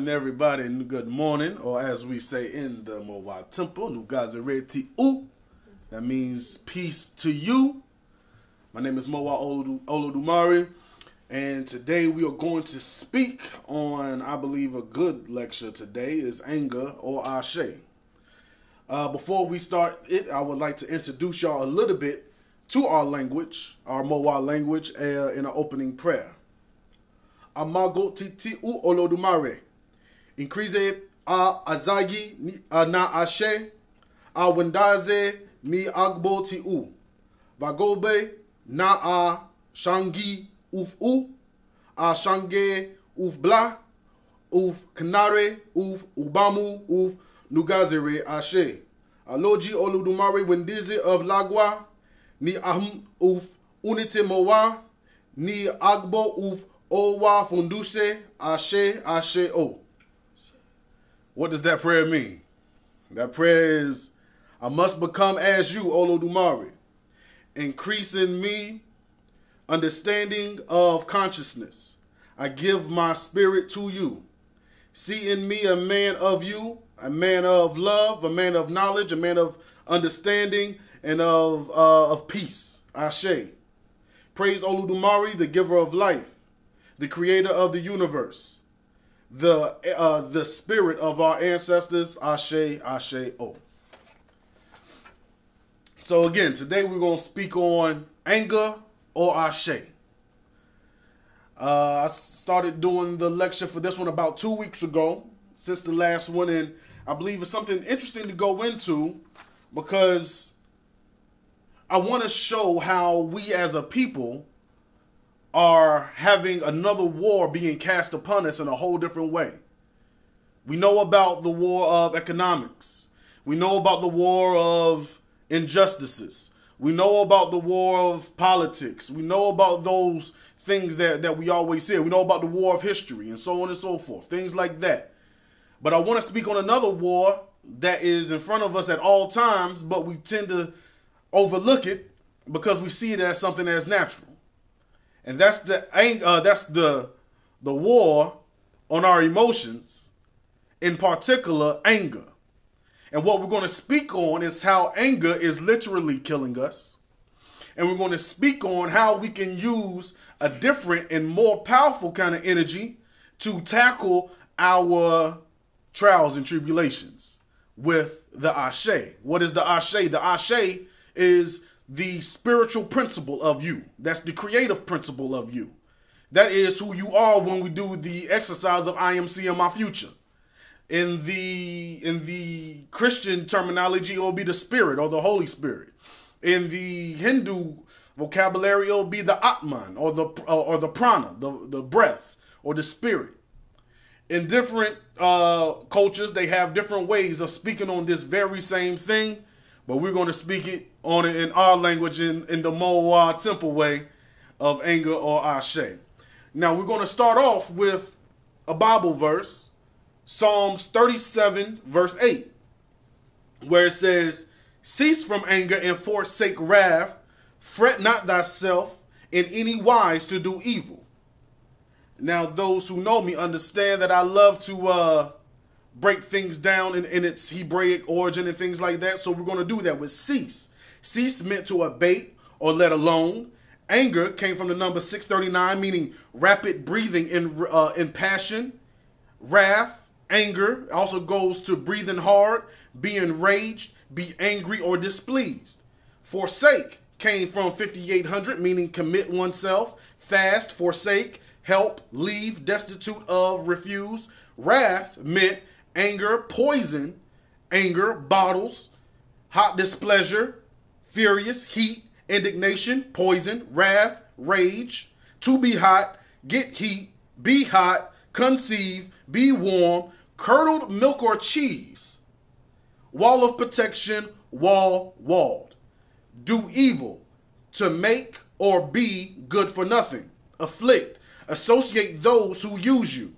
morning, everybody. Good morning, or as we say in the Mowa Temple, Nugazareti U. That means peace to you. My name is Mowa Olodumare, and today we are going to speak on, I believe, a good lecture today is anger or ashe. Uh, before we start it, I would like to introduce y'all a little bit to our language, our Mowa language, uh, in an opening prayer. Amago titi u olodumare. Increase a azagi na ashe. A wendaze mi agbo ti u. Vagobe na a shangi uf u. A shange uf bla. Uf kanare uf ubamu uf nugazere ashe. Aloji oludumare wendize of lagwa ni ahum uf unite mowa ni agbo uf owa funduse ashe ashe o. What does that prayer mean? That prayer is, I must become as you, Olodumare. Increase in me understanding of consciousness. I give my spirit to you. See in me a man of you, a man of love, a man of knowledge, a man of understanding, and of, uh, of peace. Ashe. Praise Olodumare, the giver of life, the creator of the universe, the, uh, the spirit of our ancestors. Ashe, Ashe, O. So again, today we're going to speak on anger or Ashe. Uh, I started doing the lecture for this one about two weeks ago, since the last one, and I believe it's something interesting to go into because I want to show how we as a people are having another war being cast upon us in a whole different way. We know about the war of economics. We know about the war of injustices. We know about the war of politics. We know about those things that, that we always say. We know about the war of history and so on and so forth, things like that. But I want to speak on another war that is in front of us at all times, but we tend to overlook it because we see it as something as natural. And that's the uh, that's the the war on our emotions, in particular anger. And what we're going to speak on is how anger is literally killing us. And we're going to speak on how we can use a different and more powerful kind of energy to tackle our trials and tribulations with the Ashe. What is the Ashe? The Ashe is the spiritual principle of you. That's the creative principle of you. That is who you are when we do the exercise of I am seeing my future. In the in the Christian terminology, it will be the spirit or the Holy Spirit. In the Hindu vocabulary, it will be the Atman or the or the prana, the, the breath or the spirit. In different uh, cultures, they have different ways of speaking on this very same thing, but we're going to speak it on it in our language in, in the Mowa temple way of anger or ashe. Now we're going to start off with a Bible verse, Psalms 37, verse 8, where it says, Cease from anger and forsake wrath, fret not thyself in any wise to do evil. Now, those who know me understand that I love to uh, break things down in, in its Hebraic origin and things like that. So we're going to do that with cease. Cease meant to abate or let alone. Anger came from the number 639, meaning rapid breathing in, uh, in passion. Wrath, anger, also goes to breathing hard, be enraged, be angry or displeased. Forsake came from 5800, meaning commit oneself. Fast, forsake, help, leave, destitute of, refuse. Wrath meant anger, poison, anger, bottles, hot displeasure, furious, heat, indignation, poison, wrath, rage, to be hot, get heat, be hot, conceive, be warm, curdled milk or cheese, wall of protection, wall, walled, do evil, to make or be good for nothing, afflict, associate those who use you,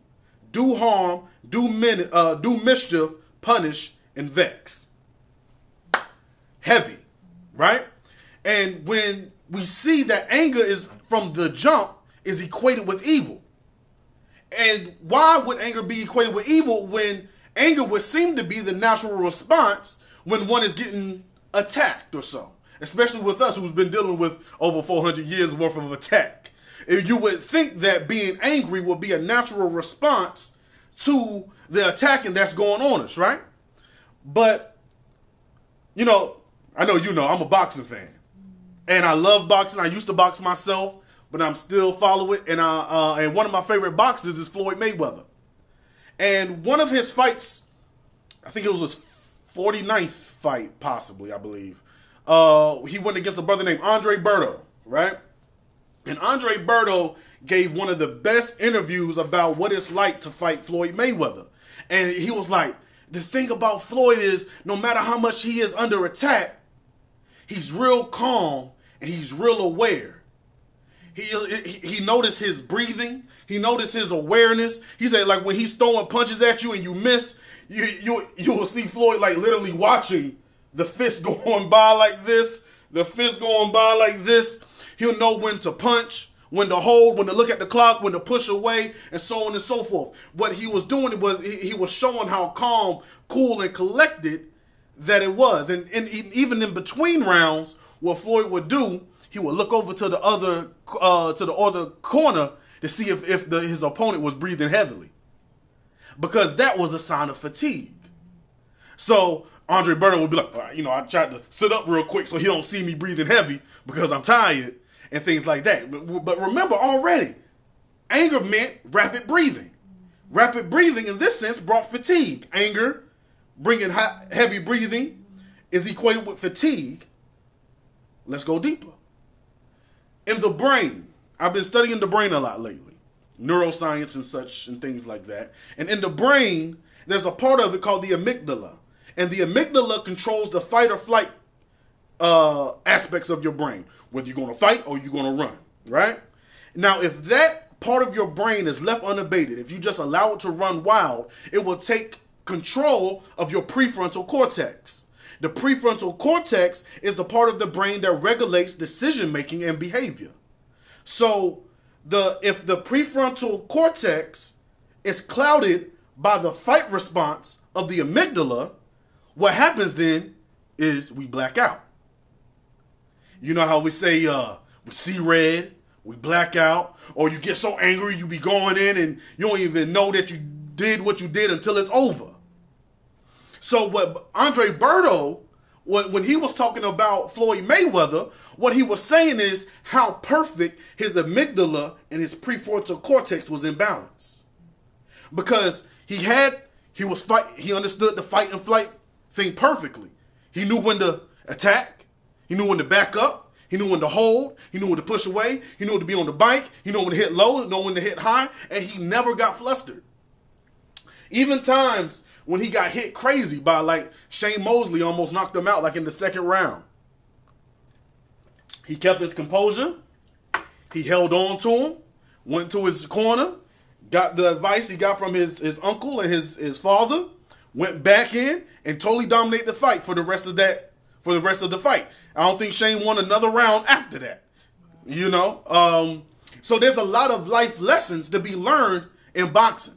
do harm, do, min- uh, do mischief, punish, and vex. Heavy, right? And when we see that anger is from the jump, is equated with evil. And why would anger be equated with evil when anger would seem to be the natural response when one is getting attacked or so? Especially with us who's been dealing with over 400 years worth of attack. You would think that being angry would be a natural response to the attacking that's going on us, right? But, you know, I know you know, I'm a boxing fan. And I love boxing. I used to box myself but I'm still following. it. And I, uh, and one of my favorite boxers is Floyd Mayweather. And one of his fights, I think it was his 49th fight, possibly, I believe. Uh, he went against a brother named Andre Berto, right? And Andre Berto gave one of the best interviews about what it's like to fight Floyd Mayweather. And he was like, the thing about Floyd is no matter how much he is under attack, he's real calm and he's real aware. He, he, he noticed his breathing. He noticed his awareness. He said, like when he's throwing punches at you and you miss, you you you will see Floyd like literally watching the fist going by like this, the fist going by like this. He'll know when to punch, when to hold, when to look at the clock, when to push away, and so on and so forth. What he was doing was he, was showing how calm, cool, and collected that it was. And, and even in between rounds, what Floyd would do he would look over to the other uh, to the other corner to see if, if the, his opponent was breathing heavily. Because that was a sign of fatigue. So Andre Berto would be like, right, you know, I tried to sit up real quick so he don't see me breathing heavy because I'm tired and things like that. But, but remember already, anger meant rapid breathing. Rapid breathing in this sense brought fatigue. Anger, bringing heavy breathing, is equated with fatigue. Let's go deeper in the brain, I've been studying the brain a lot lately, neuroscience and such and things like that. And in the brain, there's a part of it called the amygdala. And the amygdala controls the fight or flight uh, aspects of your brain, whether you're going to fight or you're going to run, right? Now, if that part of your brain is left unabated, if you just allow it to run wild, it will take control of your prefrontal cortex. The prefrontal cortex is the part of the brain that regulates decision making and behavior. So, the if the prefrontal cortex is clouded by the fight response of the amygdala, what happens then is we black out. You know how we say uh, we see red, we black out, or you get so angry you be going in and you don't even know that you did what you did until it's over. So what Andre Berto, when, when he was talking about Floyd Mayweather, what he was saying is how perfect his amygdala and his prefrontal cortex was in balance. Because he had, he was fight, he understood the fight and flight thing perfectly. He knew when to attack, he knew when to back up, he knew when to hold, he knew when to push away, he knew when to be on the bike, he knew when to hit low, know when to hit high, and he never got flustered. Even times when he got hit crazy by like Shane Mosley almost knocked him out like in the second round. He kept his composure. He held on to him, went to his corner, got the advice he got from his, his uncle and his, his father, went back in and totally dominated the fight for the rest of that for the rest of the fight. I don't think Shane won another round after that. You know? Um, so there's a lot of life lessons to be learned in boxing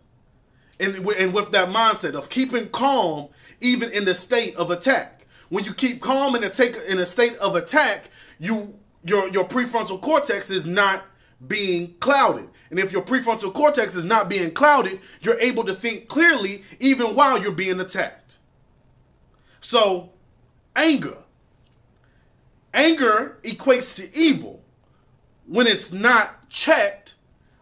and, and with that mindset of keeping calm even in the state of attack. When you keep calm in a take in a state of attack, you your your prefrontal cortex is not being clouded. And if your prefrontal cortex is not being clouded, you're able to think clearly even while you're being attacked. So, anger. Anger equates to evil when it's not checked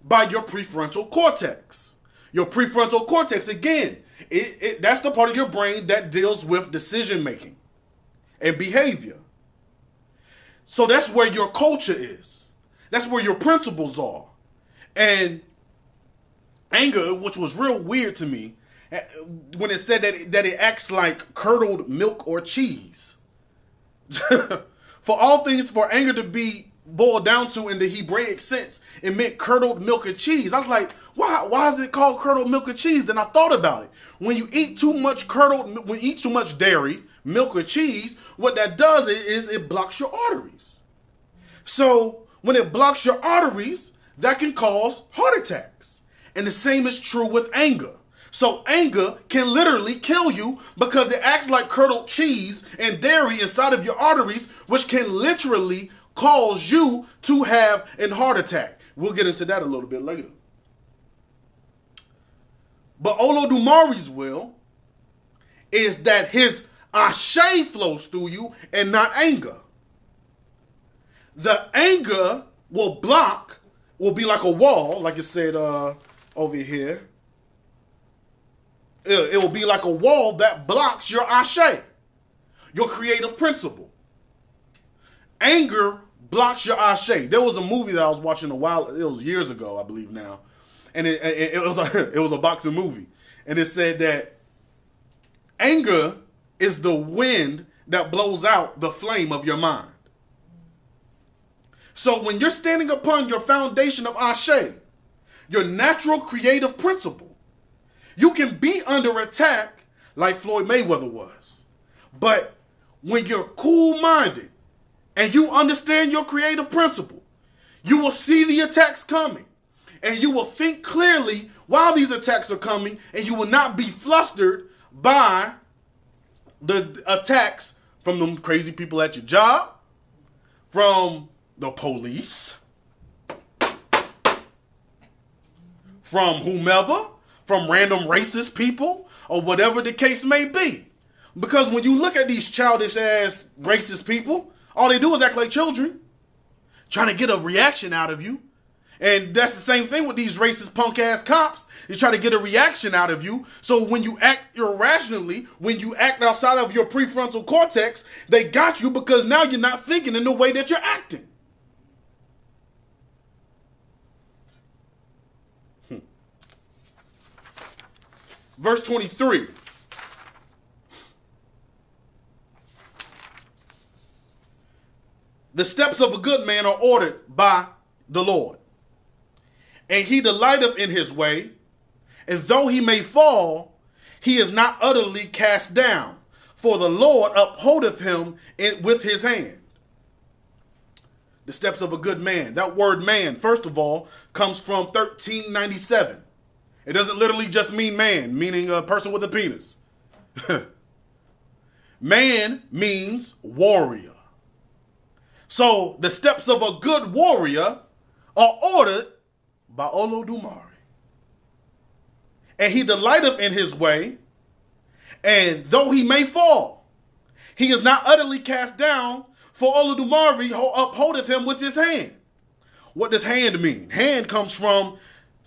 by your prefrontal cortex. Your prefrontal cortex, again, it, it, that's the part of your brain that deals with decision making and behavior. So that's where your culture is. That's where your principles are. And anger, which was real weird to me, when it said that it, that it acts like curdled milk or cheese. for all things, for anger to be boiled down to in the Hebraic sense, it meant curdled milk or cheese. I was like, why, why is it called curdled milk or cheese? Then I thought about it. When you eat too much curdled, when you eat too much dairy, milk or cheese, what that does is, is it blocks your arteries. So when it blocks your arteries, that can cause heart attacks. And the same is true with anger. So anger can literally kill you because it acts like curdled cheese and dairy inside of your arteries, which can literally cause you to have a heart attack. We'll get into that a little bit later. But Olodumare's will is that his ashe flows through you and not anger. The anger will block, will be like a wall, like it said uh, over here it, will be like a wall that blocks your ashe, your creative principle. Anger blocks your ashe. There was a movie that I was watching a while. It was years ago, I believe now, and it, it, it was a, it was a boxing movie, and it said that anger is the wind that blows out the flame of your mind. So when you're standing upon your foundation of ashe, your natural creative principle, you can be under attack like Floyd Mayweather was. But when you're cool minded and you understand your creative principle, you will see the attacks coming and you will think clearly while these attacks are coming and you will not be flustered by the attacks from the crazy people at your job, from the police, from whomever, from random racist people or whatever the case may be. Because when you look at these childish ass racist people, all they do is act like children, trying to get a reaction out of you. And that's the same thing with these racist punk ass cops. They try to get a reaction out of you. So when you act irrationally, when you act outside of your prefrontal cortex, they got you because now you're not thinking in the way that you're acting. Verse 23. The steps of a good man are ordered by the Lord, and he delighteth in his way, and though he may fall, he is not utterly cast down, for the Lord upholdeth him in, with his hand. The steps of a good man. That word man, first of all, comes from 1397. It doesn't literally just mean man, meaning a person with a penis. man means warrior. So the steps of a good warrior are ordered by Olodumare. And he delighteth in his way, and though he may fall, he is not utterly cast down, for Olodumare upholdeth him with his hand. What does hand mean? Hand comes from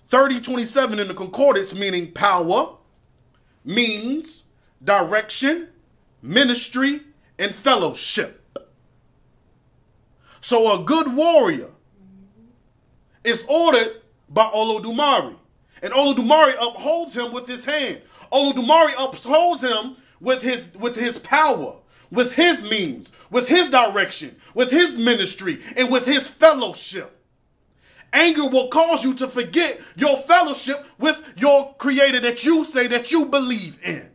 3027 in the concordance meaning power, means, direction, ministry, and fellowship. So a good warrior is ordered by Olodumare. And Olodumare upholds him with his hand. Olodumare upholds him with his with his power, with his means, with his direction, with his ministry, and with his fellowship. Anger will cause you to forget your fellowship with your creator that you say that you believe in.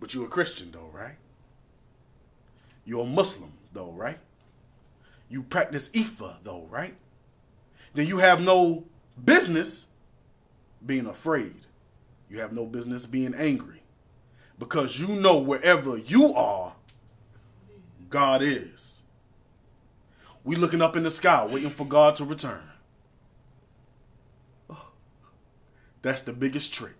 But you're a Christian though, right? You're a Muslim though, right? You practice Ifa though, right? Then you have no business being afraid. You have no business being angry. Because you know wherever you are, God is. We looking up in the sky, waiting for God to return. That's the biggest trick.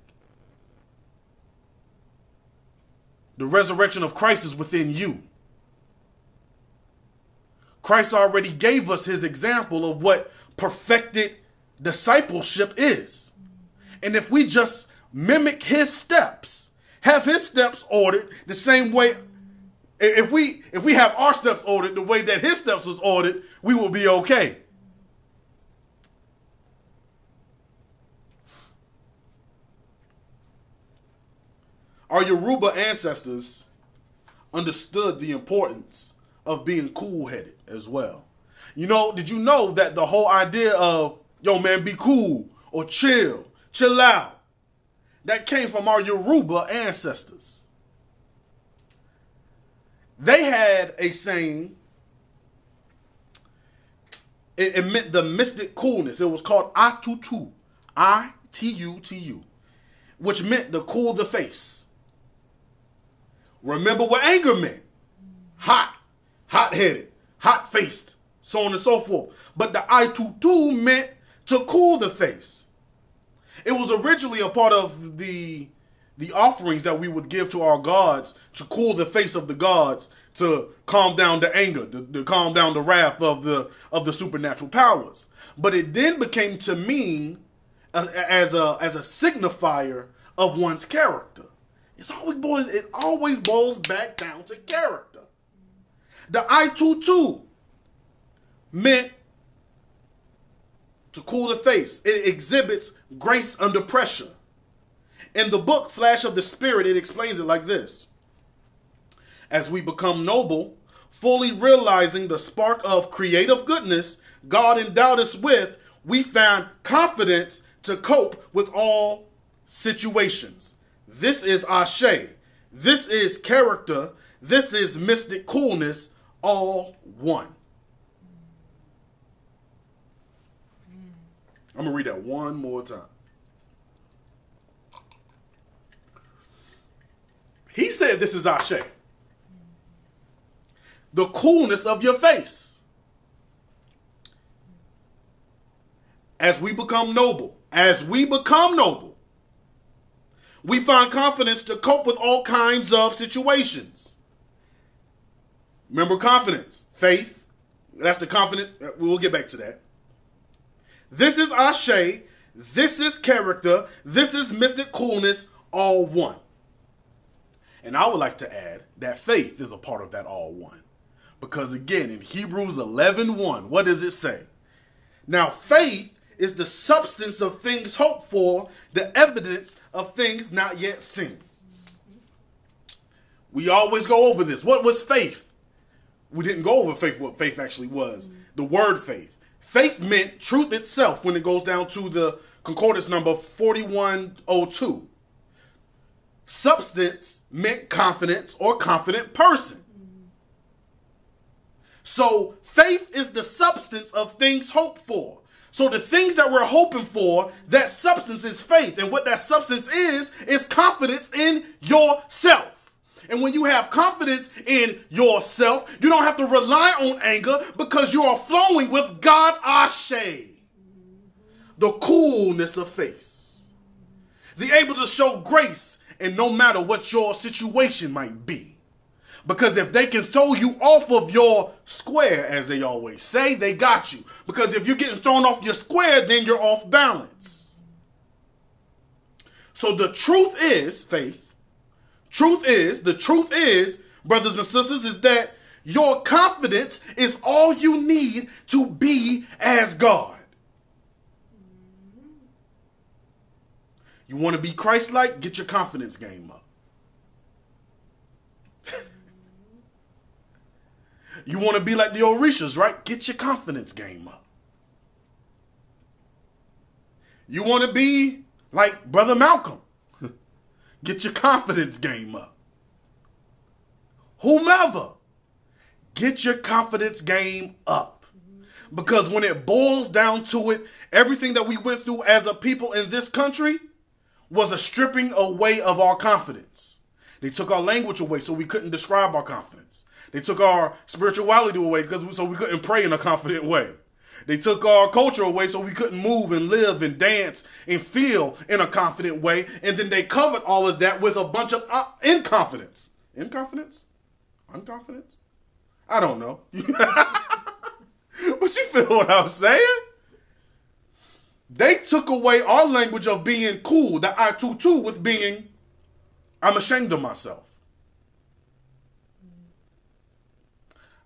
The resurrection of Christ is within you. Christ already gave us his example of what perfected discipleship is. And if we just mimic his steps, have his steps ordered the same way if we if we have our steps ordered the way that his steps was ordered, we will be okay. Our Yoruba ancestors understood the importance of being cool-headed as well. You know, did you know that the whole idea of yo man be cool or chill, chill out, that came from our Yoruba ancestors. They had a saying. it, it meant the mystic coolness. It was called Itutu, I T U T U, which meant to cool the face. Remember what anger meant hot, hot headed, hot faced, so on and so forth. But the Itutu meant to cool the face. It was originally a part of the the offerings that we would give to our gods to cool the face of the gods to calm down the anger to, to calm down the wrath of the of the supernatural powers. But it then became to mean uh, as a as a signifier of one's character. It's always boys it always boils back down to character. The Itutu meant to cool the face. It exhibits grace under pressure in the book Flash of the Spirit, it explains it like this As we become noble, fully realizing the spark of creative goodness God endowed us with, we find confidence to cope with all situations. This is Ashe. This is character. This is mystic coolness, all one. I'm going to read that one more time. He said this is Ashe. The coolness of your face. As we become noble, as we become noble, we find confidence to cope with all kinds of situations. Remember confidence, faith. That's the confidence. We'll get back to that. This is Ashe. This is character. This is mystic coolness, all one. And I would like to add that faith is a part of that all one. Because again, in Hebrews 11 1, what does it say? Now, faith is the substance of things hoped for, the evidence of things not yet seen. We always go over this. What was faith? We didn't go over faith, what faith actually was. The word faith. Faith meant truth itself when it goes down to the concordance number 4102. Substance meant confidence or confident person. So faith is the substance of things hoped for. So the things that we're hoping for, that substance is faith. And what that substance is, is confidence in yourself. And when you have confidence in yourself, you don't have to rely on anger because you are flowing with God's ashe. The coolness of face. The able to show grace and no matter what your situation might be. Because if they can throw you off of your square, as they always say, they got you. Because if you're getting thrown off your square, then you're off balance. So the truth is, faith, truth is, the truth is, brothers and sisters, is that your confidence is all you need to be as God. You want to be Christ like? Get your confidence game up. you want to be like the Orishas, right? Get your confidence game up. You want to be like Brother Malcolm? Get your confidence game up. Whomever, get your confidence game up. Because when it boils down to it, everything that we went through as a people in this country, was a stripping away of our confidence. They took our language away so we couldn't describe our confidence. They took our spirituality away because we, so we couldn't pray in a confident way. They took our culture away so we couldn't move and live and dance and feel in a confident way. And then they covered all of that with a bunch of uh, inconfidence. Inconfidence? Unconfidence? I don't know. but you feel what I'm saying? They took away our language of being cool, the Itutu, with being, I'm ashamed of myself.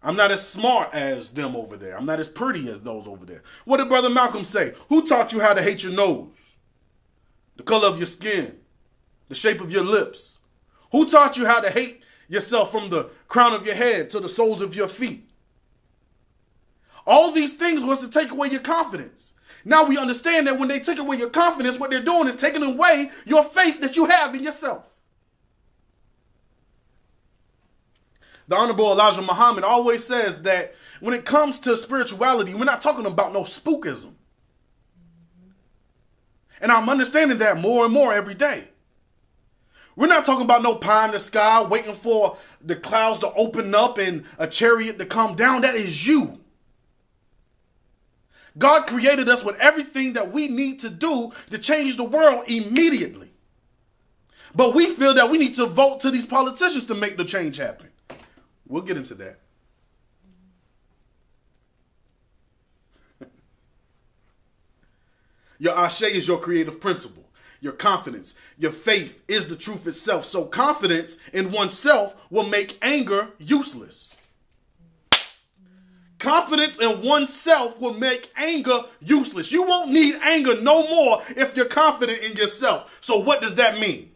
I'm not as smart as them over there. I'm not as pretty as those over there. What did Brother Malcolm say? Who taught you how to hate your nose? The color of your skin? The shape of your lips? Who taught you how to hate yourself from the crown of your head to the soles of your feet? All these things was to take away your confidence. Now we understand that when they take away your confidence, what they're doing is taking away your faith that you have in yourself. the Honorable Elijah Muhammad always says that when it comes to spirituality, we're not talking about no spookism. And I'm understanding that more and more every day. We're not talking about no pie in the sky waiting for the clouds to open up and a chariot to come down. That is you. God created us with everything that we need to do to change the world immediately. But we feel that we need to vote to these politicians to make the change happen. We'll get into that. your ashe is your creative principle. Your confidence, your faith is the truth itself. So confidence in oneself will make anger useless. Confidence in oneself will make anger useless. You won't need anger no more if you're confident in yourself. So what does that mean?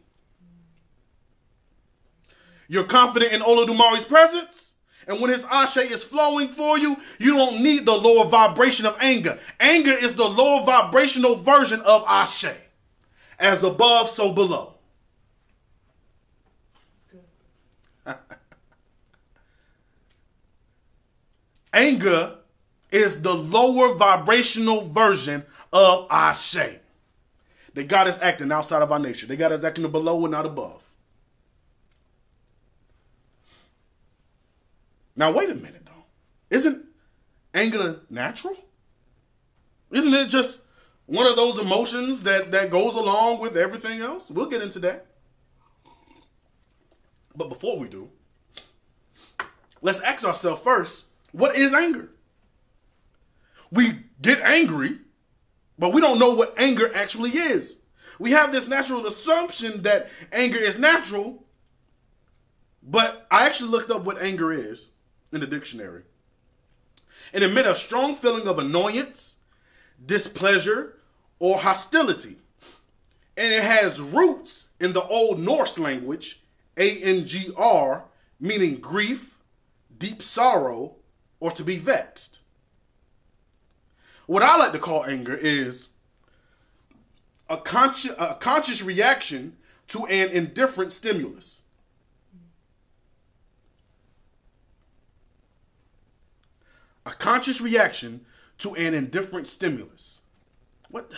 You're confident in Olodumare's presence? And when his ashe is flowing for you, you don't need the lower vibration of anger. Anger is the lower vibrational version of ashe. As above, so below. Anger is the lower vibrational version of Ashe. That God is acting outside of our nature. They got us acting below and not above. Now, wait a minute, though. Isn't anger natural? Isn't it just one of those emotions that, that goes along with everything else? We'll get into that. But before we do, let's ask ourselves first what is anger? We get angry, but we don't know what anger actually is. We have this natural assumption that anger is natural, but I actually looked up what anger is in the dictionary. And it meant a strong feeling of annoyance, displeasure, or hostility. And it has roots in the Old Norse language, A N G R, meaning grief, deep sorrow, or to be vexed. What I like to call anger is a conscious, a conscious reaction to an indifferent stimulus. A conscious reaction to an indifferent stimulus. What the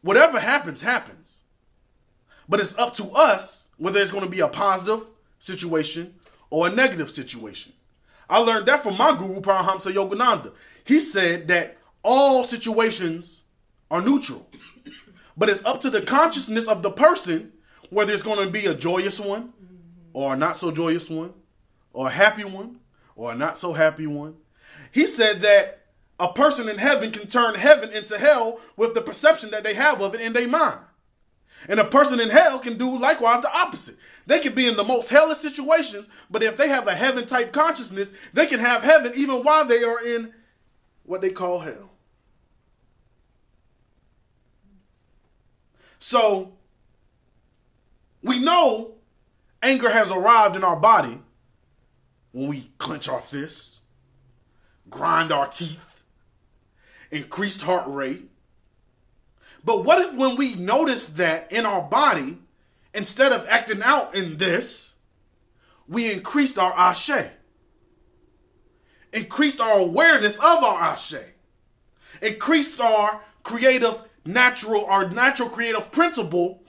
Whatever happens, happens. But it's up to us whether it's going to be a positive situation or a negative situation. I learned that from my guru, Paramahansa Yogananda. He said that all situations are neutral, but it's up to the consciousness of the person whether it's going to be a joyous one or a not so joyous one or a happy one or a not so happy one. He said that a person in heaven can turn heaven into hell with the perception that they have of it in their mind. And a person in hell can do likewise the opposite. They can be in the most hellish situations, but if they have a heaven type consciousness, they can have heaven even while they are in what they call hell. So we know anger has arrived in our body when we clench our fists, grind our teeth, increased heart rate, but what if when we notice that in our body, instead of acting out in this, we increased our ashe, increased our awareness of our ashe, increased our creative, natural, our natural creative principle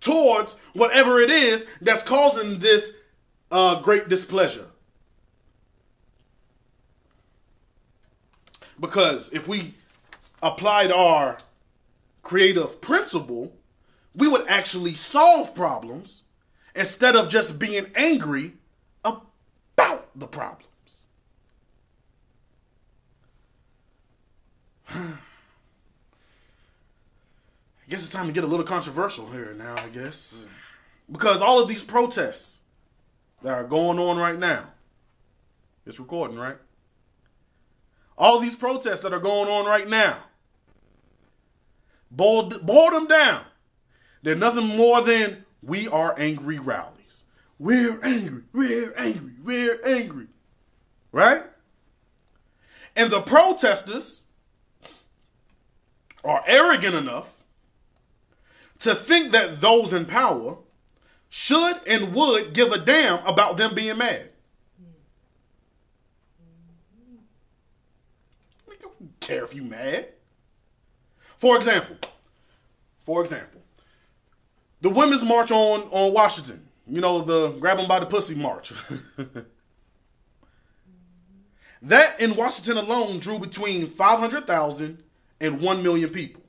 towards whatever it is that's causing this uh, great displeasure. Because if we applied our creative principle, we would actually solve problems instead of just being angry about the problems. I guess it's time to get a little controversial here now, I guess. Because all of these protests that are going on right now, it's recording, right? All these protests that are going on right now Boil, them down. They're nothing more than we are angry rallies. We're angry. We're angry. We're angry. Right? And the protesters are arrogant enough to think that those in power should and would give a damn about them being mad. Don't care if you mad. For example, for example, the women's march on on Washington. You know the grab them by the pussy march. that in Washington alone drew between 500,000 and 1 million people.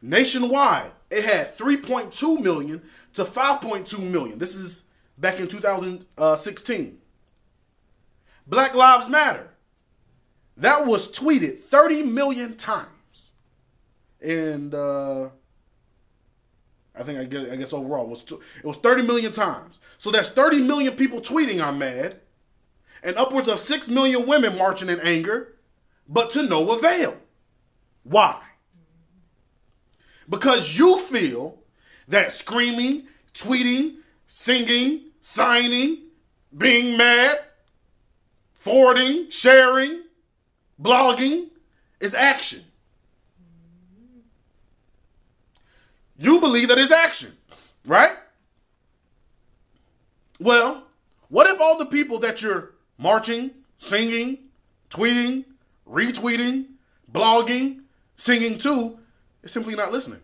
Nationwide, it had 3.2 million to 5.2 million. This is back in 2016. Black Lives Matter. That was tweeted 30 million times. And uh, I think I guess, I guess overall it was it was 30 million times. So that's 30 million people tweeting I'm mad, and upwards of 6 million women marching in anger, but to no avail. Why? Because you feel that screaming, tweeting, singing, signing, being mad, forwarding, sharing, blogging is action. You believe that it's action, right? Well, what if all the people that you're marching, singing, tweeting, retweeting, blogging, singing to is simply not listening?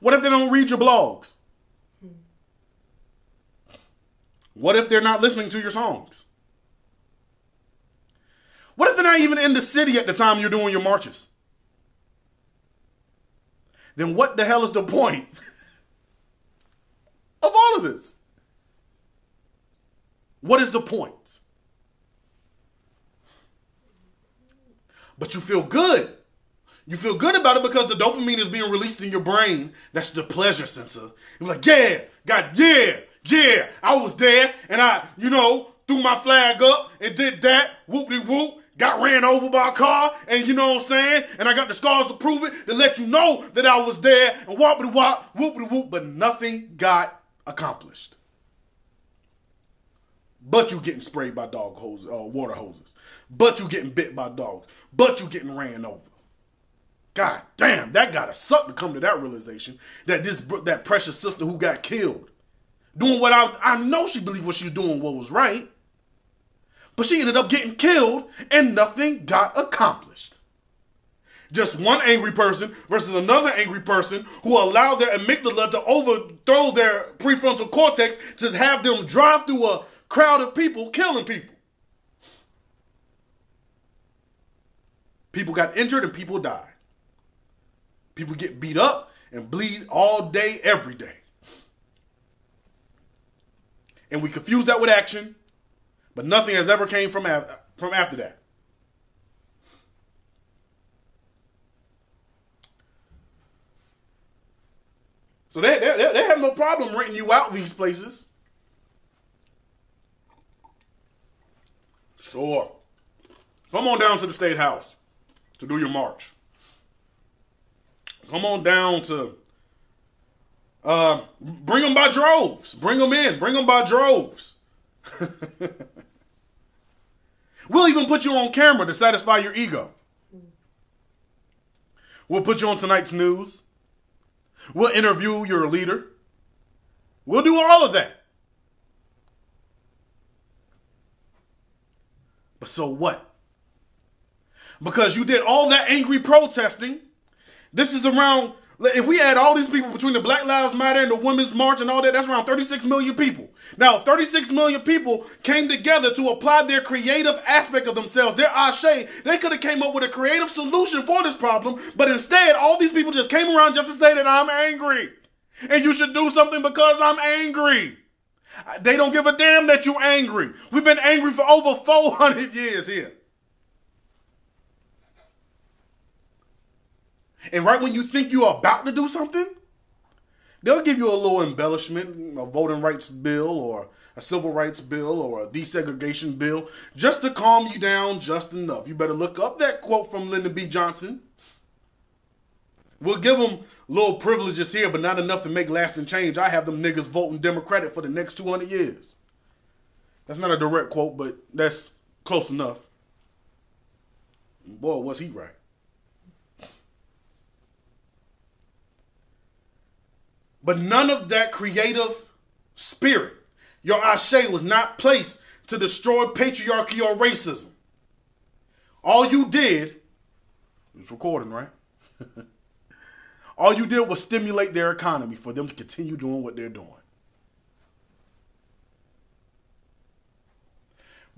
What if they don't read your blogs? What if they're not listening to your songs? What if they're not even in the city at the time you're doing your marches? Then what the hell is the point of all of this? What is the point? But you feel good you feel good about it because the dopamine is being released in your brain. That's the pleasure center. You're like, yeah, God, yeah, yeah, I was there and I, you know, threw my flag up and did that, whoop de whoop, got ran over by a car, and you know what I'm saying? And I got the scars to prove it to let you know that I was there and whoopity whop, whoopity whoop, but nothing got accomplished. But you getting sprayed by dog hoses, uh, water hoses. But you getting bit by dogs. But you getting ran over. God damn, that gotta suck to come to that realization that this that precious sister who got killed, doing what I I know she believed what she was doing what was right, but she ended up getting killed and nothing got accomplished. Just one angry person versus another angry person who allowed their amygdala to overthrow their prefrontal cortex to have them drive through a crowd of people killing people. People got injured and people died. People get beat up and bleed all day, every day. And we confuse that with action, but nothing has ever came from, from after that. So they, they, they have no problem renting you out these places. Sure. Come on down to the State House to do your march. Come on down to uh, bring them by droves. Bring them in. Bring them by droves. we'll even put you on camera to satisfy your ego. We'll put you on tonight's news. We'll interview your leader. We'll do all of that. But so what? Because you did all that angry protesting this is around, if we add all these people between the Black Lives Matter and the Women's March and all that, that's around 36 million people. Now, if 36 million people came together to apply their creative aspect of themselves, their ashe, they could have came up with a creative solution for this problem. But instead, all these people just came around just to say that I'm angry. And you should do something because I'm angry. They don't give a damn that you're angry. We've been angry for over 400 years here. And right when you think you're about to do something, they'll give you a little embellishment, a voting rights bill or a civil rights bill or a desegregation bill, just to calm you down just enough. You better look up that quote from Lyndon B. Johnson. We'll give them little privileges here, but not enough to make lasting change. I have them niggas voting Democratic for the next 200 years. That's not a direct quote, but that's close enough. Boy, was he right. But none of that creative spirit, your ashe, was not placed to destroy patriarchy or racism. All you did, it's recording, right? All you did was stimulate their economy for them to continue doing what they're doing.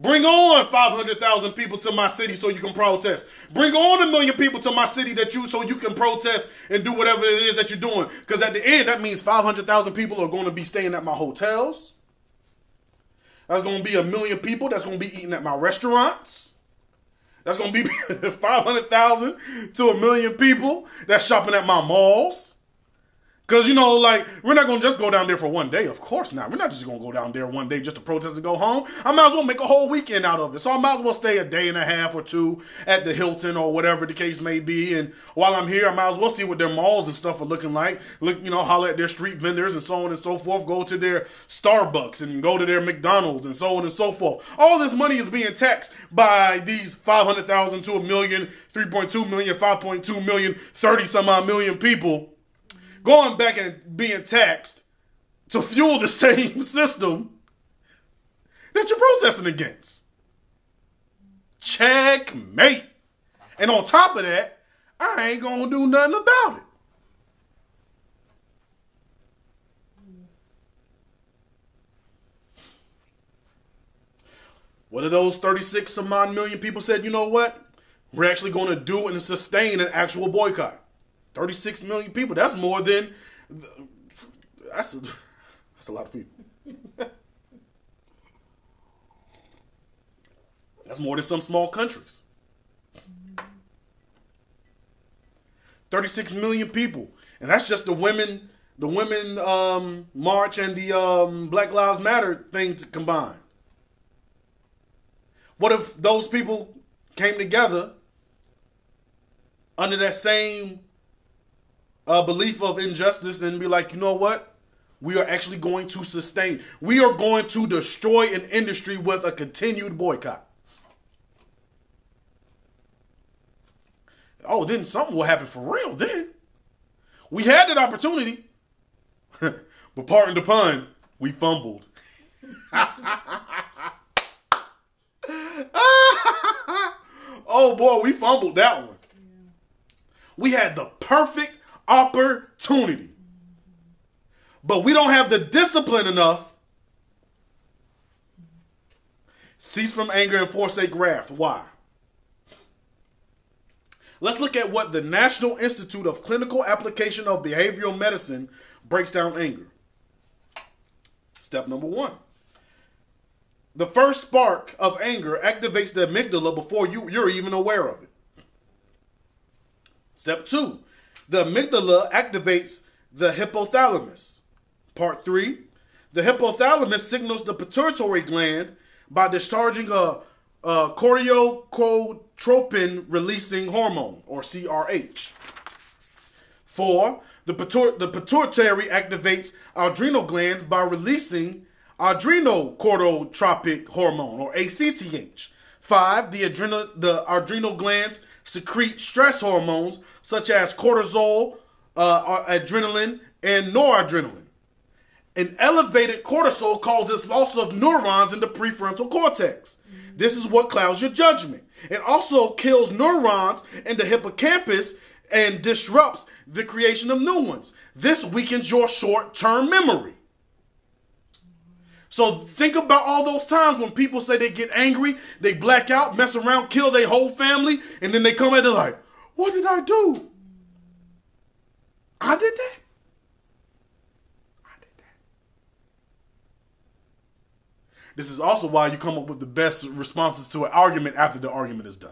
Bring on 500,000 people to my city so you can protest. Bring on a million people to my city that you so you can protest and do whatever it is that you're doing. Because at the end, that means 500,000 people are going to be staying at my hotels. That's going to be a million people that's going to be eating at my restaurants. That's going to be 500,000 to a million people that's shopping at my malls. Because, you know, like, we're not to just go down there for one day. Of course not. We're not just to go down there one day just to protest and go home. I might as well make a whole weekend out of it. So I might as well stay a day and a half or two at the Hilton or whatever the case may be. And while I'm here, I might as well see what their malls and stuff are looking like. Look, you know, holler at their street vendors and so on and so forth. Go to their Starbucks and go to their McDonald's and so on and so forth. All this money is being taxed by these 500,000 to a million, 3.2 million, 5.2 million, 30 some odd million people going back and being taxed to fuel the same system that you're protesting against. Checkmate. And on top of that, I ain't gonna do nothing about it. What of those 36 some odd million people said, you know what? We're actually going to do and sustain an actual boycott. 36 million people. That's more than that's a, that's a lot of people. that's more than some small countries. 36 million people. And that's just the women the women um, march and the um, Black Lives Matter thing to combine. What if those people came together under that same uh, belief of injustice and be like, you know what? We are actually going to sustain. We are going to destroy an industry with a continued boycott. Oh, then something will happen for real. Then we had that opportunity, but pardon the pun, we fumbled. oh boy, we fumbled that one. We had the perfect opportunity. But we don't have the discipline enough. Cease from anger and forsake wrath. Why? Let's look at what the National Institute of Clinical Application of Behavioral Medicine breaks down anger. Step number one. The first spark of anger activates the amygdala before you, you're even aware of it. Step two, the amygdala activates the hypothalamus. Part three, the hypothalamus signals the pituitary gland by discharging a, a corticotropin releasing hormone, or CRH. Four, the, pitu- the pituitary activates adrenal glands by releasing adrenocorticotropic hormone, or ACTH. Five, the adrenal, the adrenal glands secrete stress hormones such as cortisol, uh, uh, adrenaline, and noradrenaline. An elevated cortisol causes loss of neurons in the prefrontal cortex. This is what clouds your judgment. It also kills neurons in the hippocampus and disrupts the creation of new ones. This weakens your short term memory. So think about all those times when people say they get angry, they black out, mess around, kill their whole family, and then they come at it like, what did I do? I did that. I did that. This is also why you come up with the best responses to an argument after the argument is done.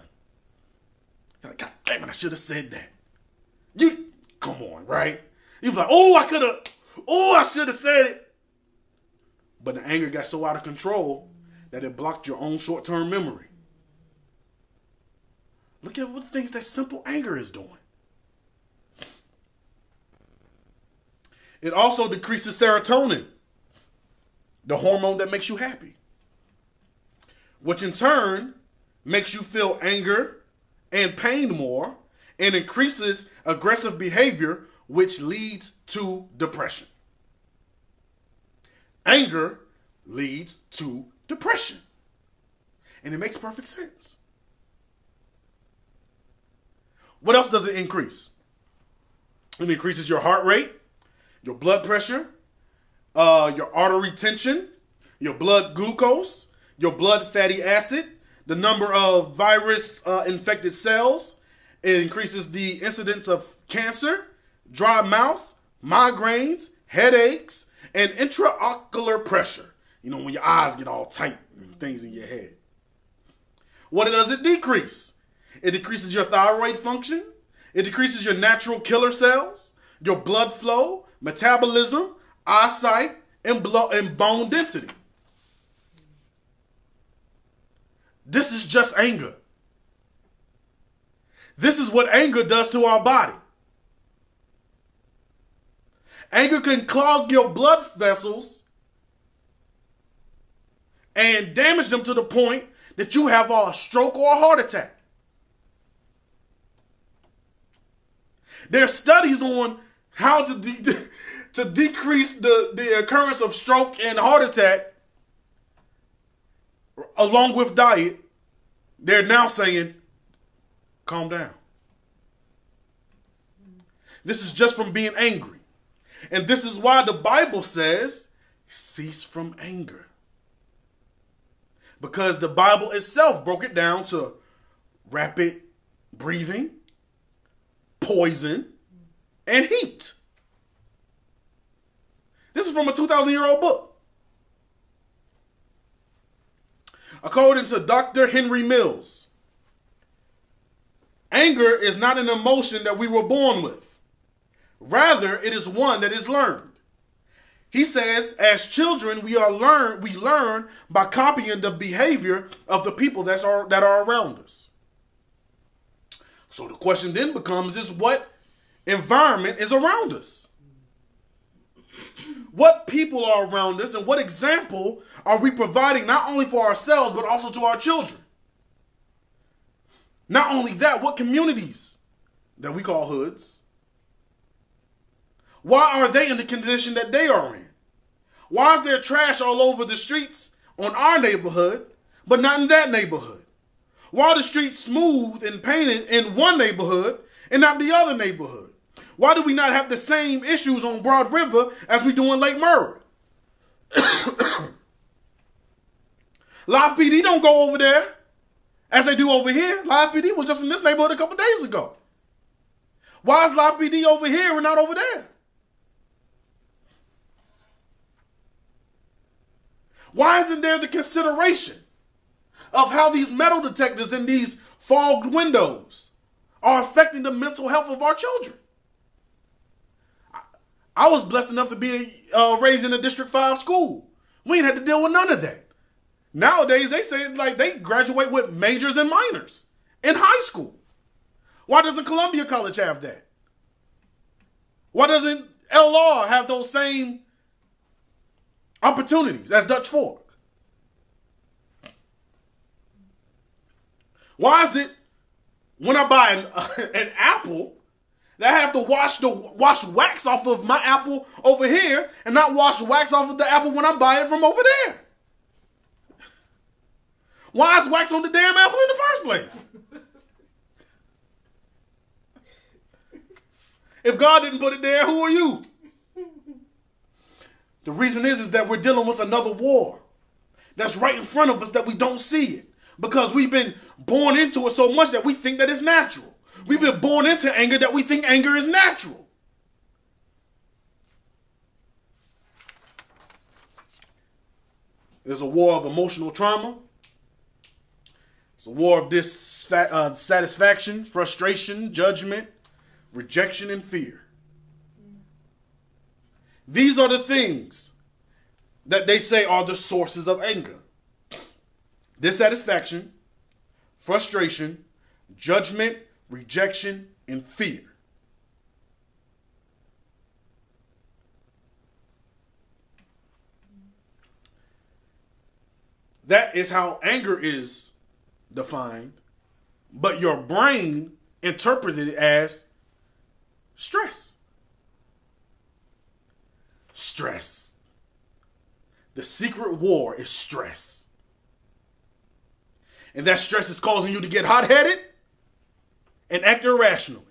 You're like, God damn it, I should have said that. You, come on, right? You're like, oh, I could have, oh, I should have said it. But the anger got so out of control that it blocked your own short term memory. Look at what the things that simple anger is doing. It also decreases serotonin, the hormone that makes you happy, which in turn makes you feel anger and pain more and increases aggressive behavior, which leads to depression. Anger leads to depression. And it makes perfect sense. What else does it increase? It increases your heart rate, your blood pressure, uh, your artery tension, your blood glucose, your blood fatty acid, the number of virus uh, infected cells. It increases the incidence of cancer, dry mouth, migraines, headaches, and intraocular pressure. You know, when your eyes get all tight and things in your head. What does it decrease? It decreases your thyroid function. It decreases your natural killer cells, your blood flow, metabolism, eyesight, and, and bone density. This is just anger. This is what anger does to our body. Anger can clog your blood vessels and damage them to the point that you have a stroke or a heart attack. There are studies on how to de- to decrease the, the occurrence of stroke and heart attack along with diet. They're now saying, calm down. This is just from being angry. And this is why the Bible says, cease from anger. Because the Bible itself broke it down to rapid breathing, poison, and heat. This is from a 2,000 year old book. According to Dr. Henry Mills, anger is not an emotion that we were born with. Rather, it is one that is learned. He says, as children, we are learn we learn by copying the behavior of the people that's are, that are around us. So the question then becomes is what environment is around us? What people are around us and what example are we providing not only for ourselves but also to our children? Not only that, what communities that we call hoods why are they in the condition that they are in? Why is there trash all over the streets on our neighborhood, but not in that neighborhood? Why the streets smooth and painted in one neighborhood and not the other neighborhood? Why do we not have the same issues on Broad River as we do in Lake Murray? Live PD don't go over there as they do over here. Live PD was just in this neighborhood a couple days ago. Why is Live PD over here and not over there? Why isn't there the consideration of how these metal detectors in these fogged windows are affecting the mental health of our children? I was blessed enough to be uh, raised in a District 5 school. We ain't had to deal with none of that. Nowadays, they say like they graduate with majors and minors in high school. Why doesn't Columbia College have that? Why doesn't LR have those same opportunities as Dutch Fork. Why is it when I buy an, an apple that I have to wash the wash wax off of my apple over here and not wash wax off of the apple when I buy it from over there? Why is wax on the damn apple in the first place? if God didn't put it there, who are you? The reason is, is that we're dealing with another war that's right in front of us that we don't see it because we've been born into it so much that we think that it's natural. We've been born into anger that we think anger is natural. There's a war of emotional trauma. It's a war of dissatisfaction, uh, frustration, judgment, rejection, and fear. These are the things that they say are the sources of anger dissatisfaction, frustration, judgment, rejection, and fear. That is how anger is defined, but your brain interpreted it as stress stress. The secret war is stress. And that stress is causing you to get hot headed and act irrationally.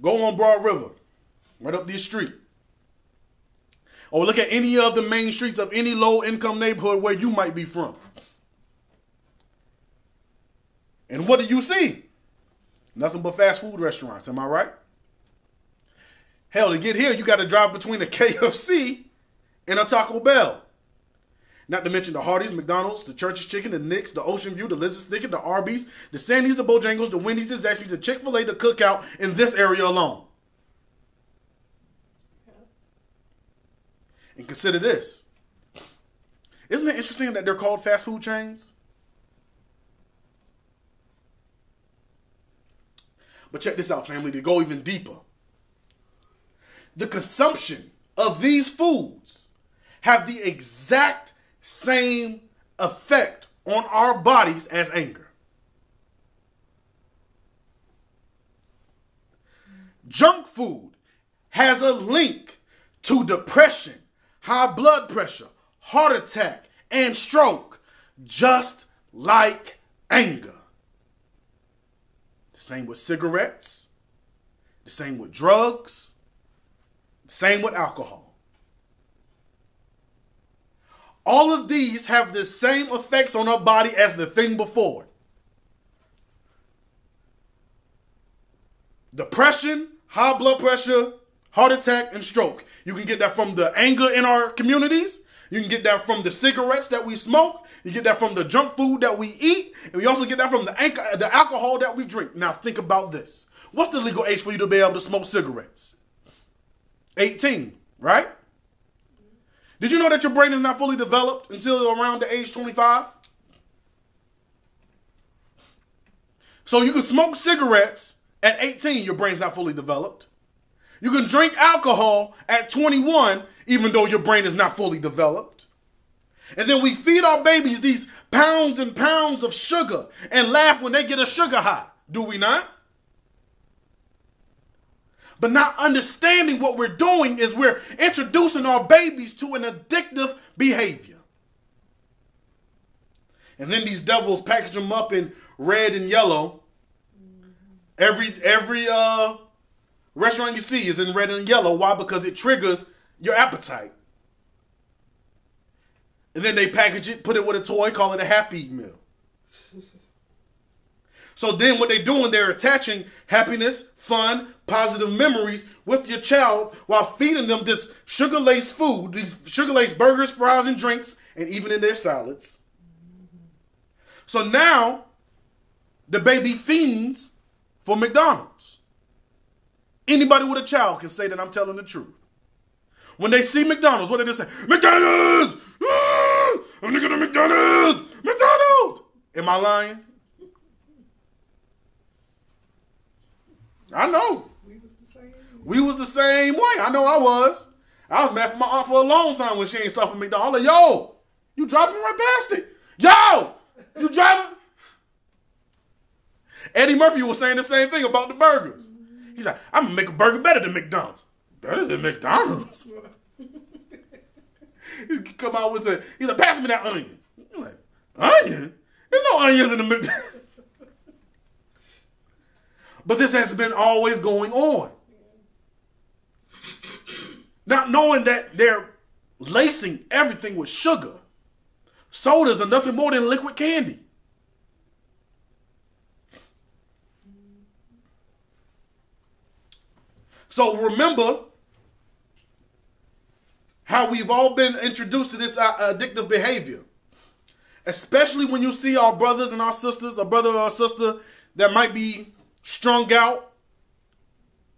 Go on Broad River, right up this street. Or look at any of the main streets of any low income neighborhood where you might be from. And what do you see? Nothing but fast food restaurants, am I right? Hell, to get here, you got to drive between a KFC and a Taco Bell. Not to mention the Hardee's, McDonald's, the Church's Chicken, the Knicks, the Ocean View, the Lizard's Thicket, the Arby's, the Sandy's, the Bojangles, the Wendy's, the Zaxby's, the Chick-fil-A, the Cookout in this area alone. And consider this. Isn't it interesting that they're called fast food chains? But check this out, family, to go even deeper. The consumption of these foods have the exact same effect on our bodies as anger. Junk food has a link to depression, high blood pressure, heart attack, and stroke, just like anger. The same with cigarettes, the same with drugs, the same with alcohol. All of these have the same effects on our body as the thing before. Depression, high blood pressure, heart attack, and stroke. You can get that from the anger in our communities. You can get that from the cigarettes that we smoke. You get that from the junk food that we eat. And we also get that from the, uh, the alcohol that we drink. Now, think about this. What's the legal age for you to be able to smoke cigarettes? 18, right? Did you know that your brain is not fully developed until around the age 25? So you can smoke cigarettes at 18, your brain's not fully developed. You can drink alcohol at 21, even though your brain is not fully developed. And then we feed our babies these pounds and pounds of sugar and laugh when they get a sugar high. Do we not? But not understanding what we're doing is we're introducing our babies to an addictive behavior. And then these devils package them up in red and yellow. Every every uh, restaurant you see is in red and yellow. Why? Because it triggers your appetite. And then they package it, put it with a toy, call it a happy meal. So then what they're doing, they're attaching happiness, fun, positive memories with your child while feeding them this sugar-laced food, these sugar-laced burgers, fries, and drinks, and even in their salads. So now the baby fiends for McDonald's. Anybody with a child can say that I'm telling the truth. When they see McDonald's, what do they say? McDonald's! Ah, I'm gonna McDonald's! McDonald's! Am I lying? I know. We was the same. We was the same way. I know I was. I was mad for my aunt for a long time when she ain't stuffing McDonald's. Like, yo, you driving right past it. Yo, you driving. Eddie Murphy was saying the same thing about the burgers. He's like, I'm gonna make a burger better than McDonald's. Better than McDonald's. He come out with a, he's like, pass me that onion. Like, onion? There's no onions in the McDonald's. But this has been always going on. Not knowing that they're lacing everything with sugar. Sodas are nothing more than liquid candy. So remember how we've all been introduced to this uh, addictive behavior. Especially when you see our brothers and our sisters, a brother or a sister that might be strung out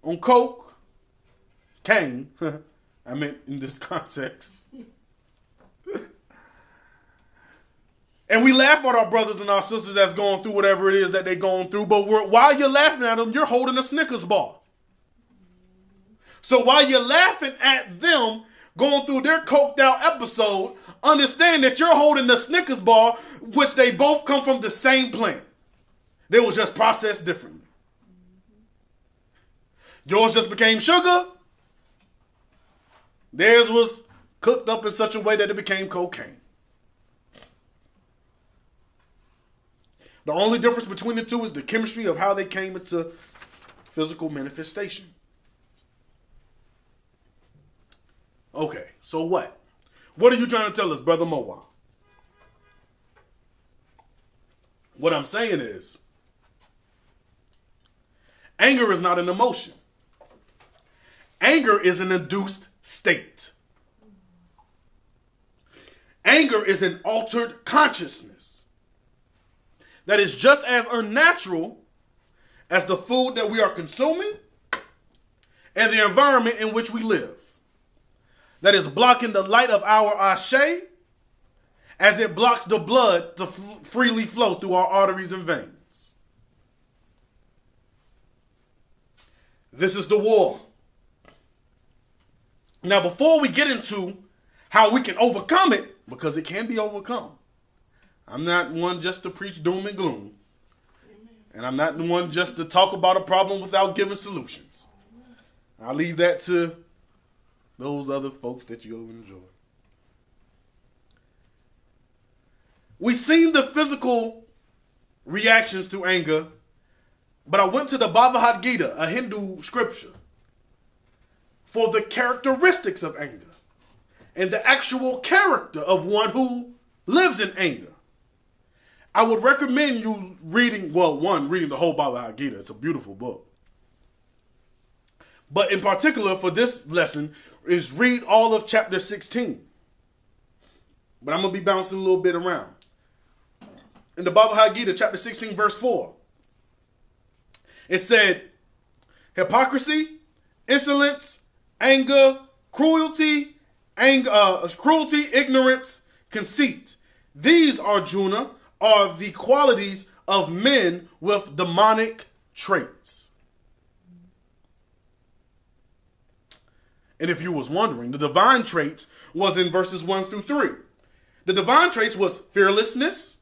on coke, cane. I meant in this context. and we laugh at our brothers and our sisters that's going through whatever it is that they're going through. But while you're laughing at them, you're holding a Snickers bar. So while you're laughing at them going through their coked out episode, understand that you're holding the Snickers bar, which they both come from the same plant. They was just processed differently. Yours just became sugar. Theirs was cooked up in such a way that it became cocaine. The only difference between the two is the chemistry of how they came into physical manifestation. Okay, so what? What are you trying to tell us, Brother Mowa? What I'm saying is, anger is not an emotion. Anger is an induced state. Anger is an altered consciousness that is just as unnatural as the food that we are consuming and the environment in which we live. That is blocking the light of our ashe as it blocks the blood to freely flow through our arteries and veins. This is the war. Now, before we get into how we can overcome it, because it can be overcome, I'm not one just to preach doom and gloom. And I'm not the one just to talk about a problem without giving solutions. I'll leave that to those other folks that you enjoy. We've seen the physical reactions to anger, but I went to the Bhagavad Gita, a Hindu scripture, for the characteristics of anger and the actual character of one who lives in anger. I would recommend you reading, well, one, reading the whole Bhagavad Gita. It's a beautiful book. But in particular, for this lesson, is read all of chapter 16. But I'm going to be bouncing a little bit around in the Bhagavad Gita, chapter 16, verse 4. It said, hypocrisy, insolence, anger, cruelty, uh, cruelty, ignorance, conceit. These, Arjuna, are the qualities of men with demonic traits. And if you was wondering, the divine traits was in verses 1 through 3. The divine traits was fearlessness,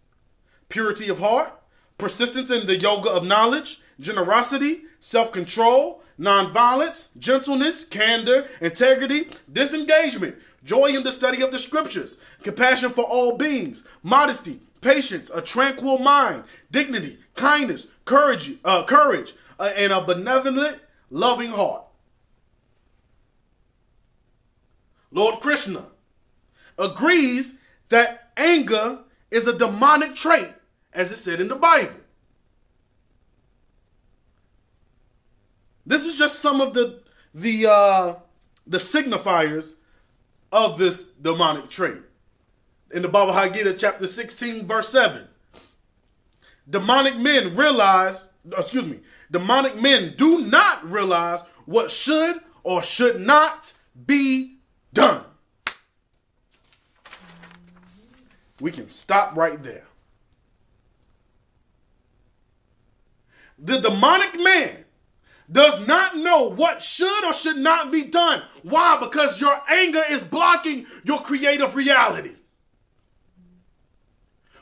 purity of heart, persistence in the yoga of knowledge, generosity, self control, nonviolence, gentleness, candor, integrity, disengagement, joy in the study of the scriptures, compassion for all beings, modesty, patience, a tranquil mind, dignity, kindness, courage, uh, courage, uh, and a benevolent, loving heart. Lord Krishna agrees that anger is a demonic trait, as it said in the Bible. This is just some of the the uh, the signifiers of this demonic trait. In the Bhagavad Gita, chapter 16, verse 7. Demonic men realize, excuse me, demonic men do not realize what should or should not be done. We can stop right there. The demonic man does not know what should or should not be done. Why? Because your anger is blocking your creative reality.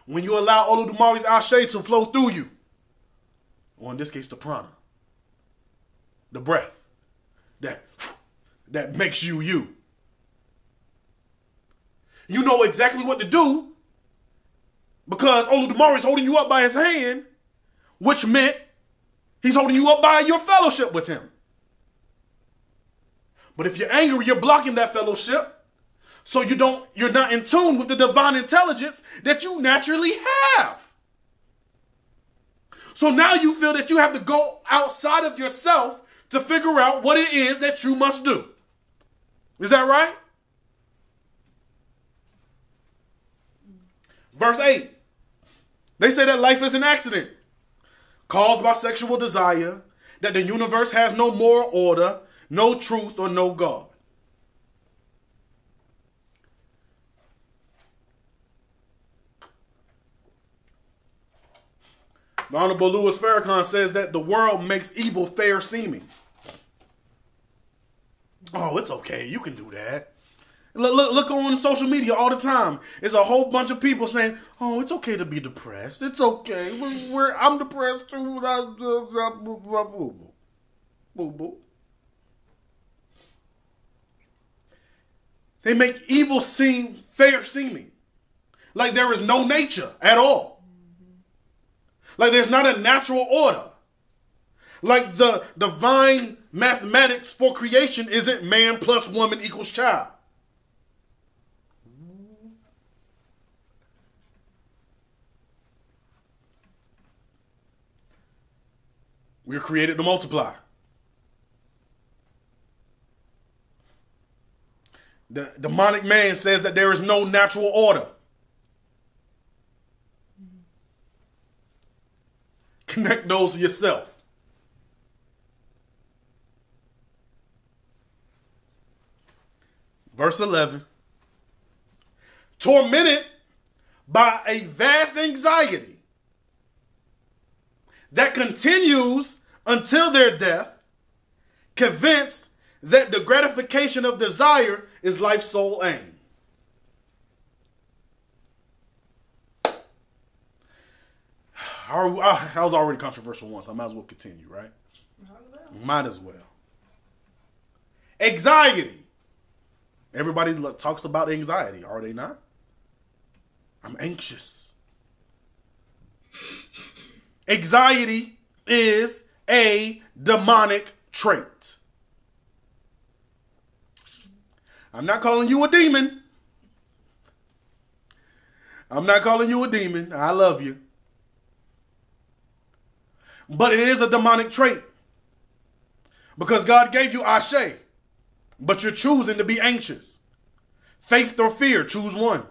When you allow Olodumare's Ashe to flow through you, or in this case, the prana, the breath, that, that makes you you. You know exactly what to do because Olodumare is holding you up by his hand, which meant he's holding you up by your fellowship with him. But if you're angry, you're blocking that fellowship. So you don't, you're not in tune with the divine intelligence that you naturally have. So now you feel that you have to go outside of yourself to figure out what it is that you must do. Is that right? Verse 8. They say that life is an accident caused by sexual desire, that the universe has no moral order, no truth, or no God. The Honorable Louis Farrakhan says that the world makes evil fair seeming. Oh, it's okay. You can do that. Look, look, look on social media all the time. It's a whole bunch of people saying, "Oh, it's okay to be depressed. It's okay. We're, we're I'm depressed too." Boo boo. They make evil seem fair seeming, like there is no nature at all. Like there's not a natural order. Like the divine mathematics for creation isn't man plus woman equals child. We are created to multiply. The demonic man says that there is no natural order. Connect those to yourself. Verse 11. Tormented by a vast anxiety that continues until their death, convinced that the gratification of desire is life's sole aim. I was already controversial once. I might as well continue, right? Might as well. Anxiety. Everybody talks about anxiety, are they not? I'm anxious. Anxiety is a demonic trait. I'm not calling you a demon. I'm not calling you a demon. I love you. But it is a demonic trait. Because God gave you Ashe, but you're choosing to be anxious. Faith or fear, choose one.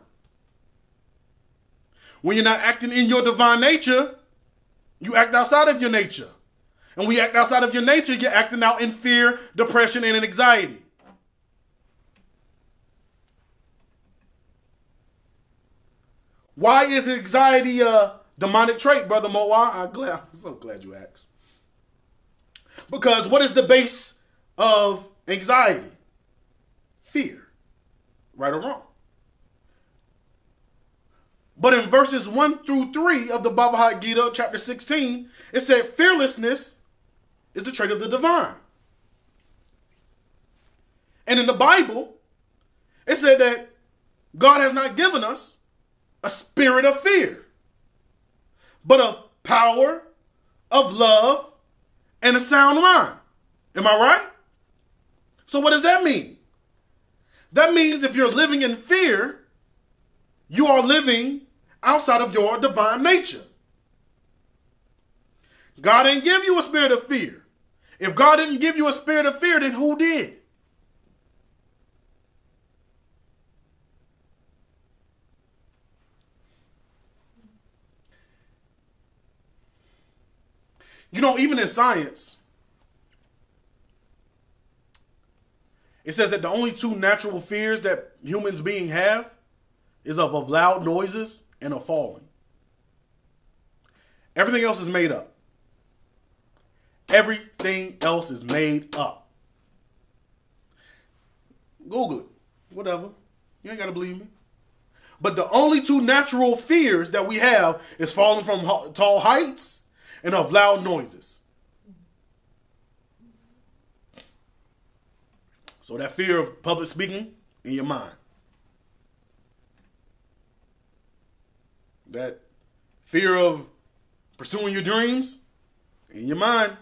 When you're not acting in your divine nature, you act outside of your nature. And we act outside of your nature, you're acting out in fear, depression, and anxiety. Why is anxiety a demonic trait, Brother Mowa? I'm, glad, I'm so glad you asked. Because what is the base of anxiety? Fear. Right or wrong? But in verses 1 through 3 of the Bhagavad Gita, chapter 16, it said fearlessness is the trait of the divine. And in the Bible, it said that God has not given us a spirit of fear, but of power, of love, and a sound mind. Am I right? So, what does that mean? That means if you're living in fear, you are living outside of your divine nature. God didn't give you a spirit of fear. If God didn't give you a spirit of fear, then who did? You know, even in science, it says that the only two natural fears that humans being have is of, of loud noises and of falling. Everything else is made up. Everything else is made up. Google it. Whatever. You ain't got to believe me. But the only two natural fears that we have is falling from tall heights and of loud noises. So that fear of public speaking in your mind. That fear of pursuing your dreams in your mind.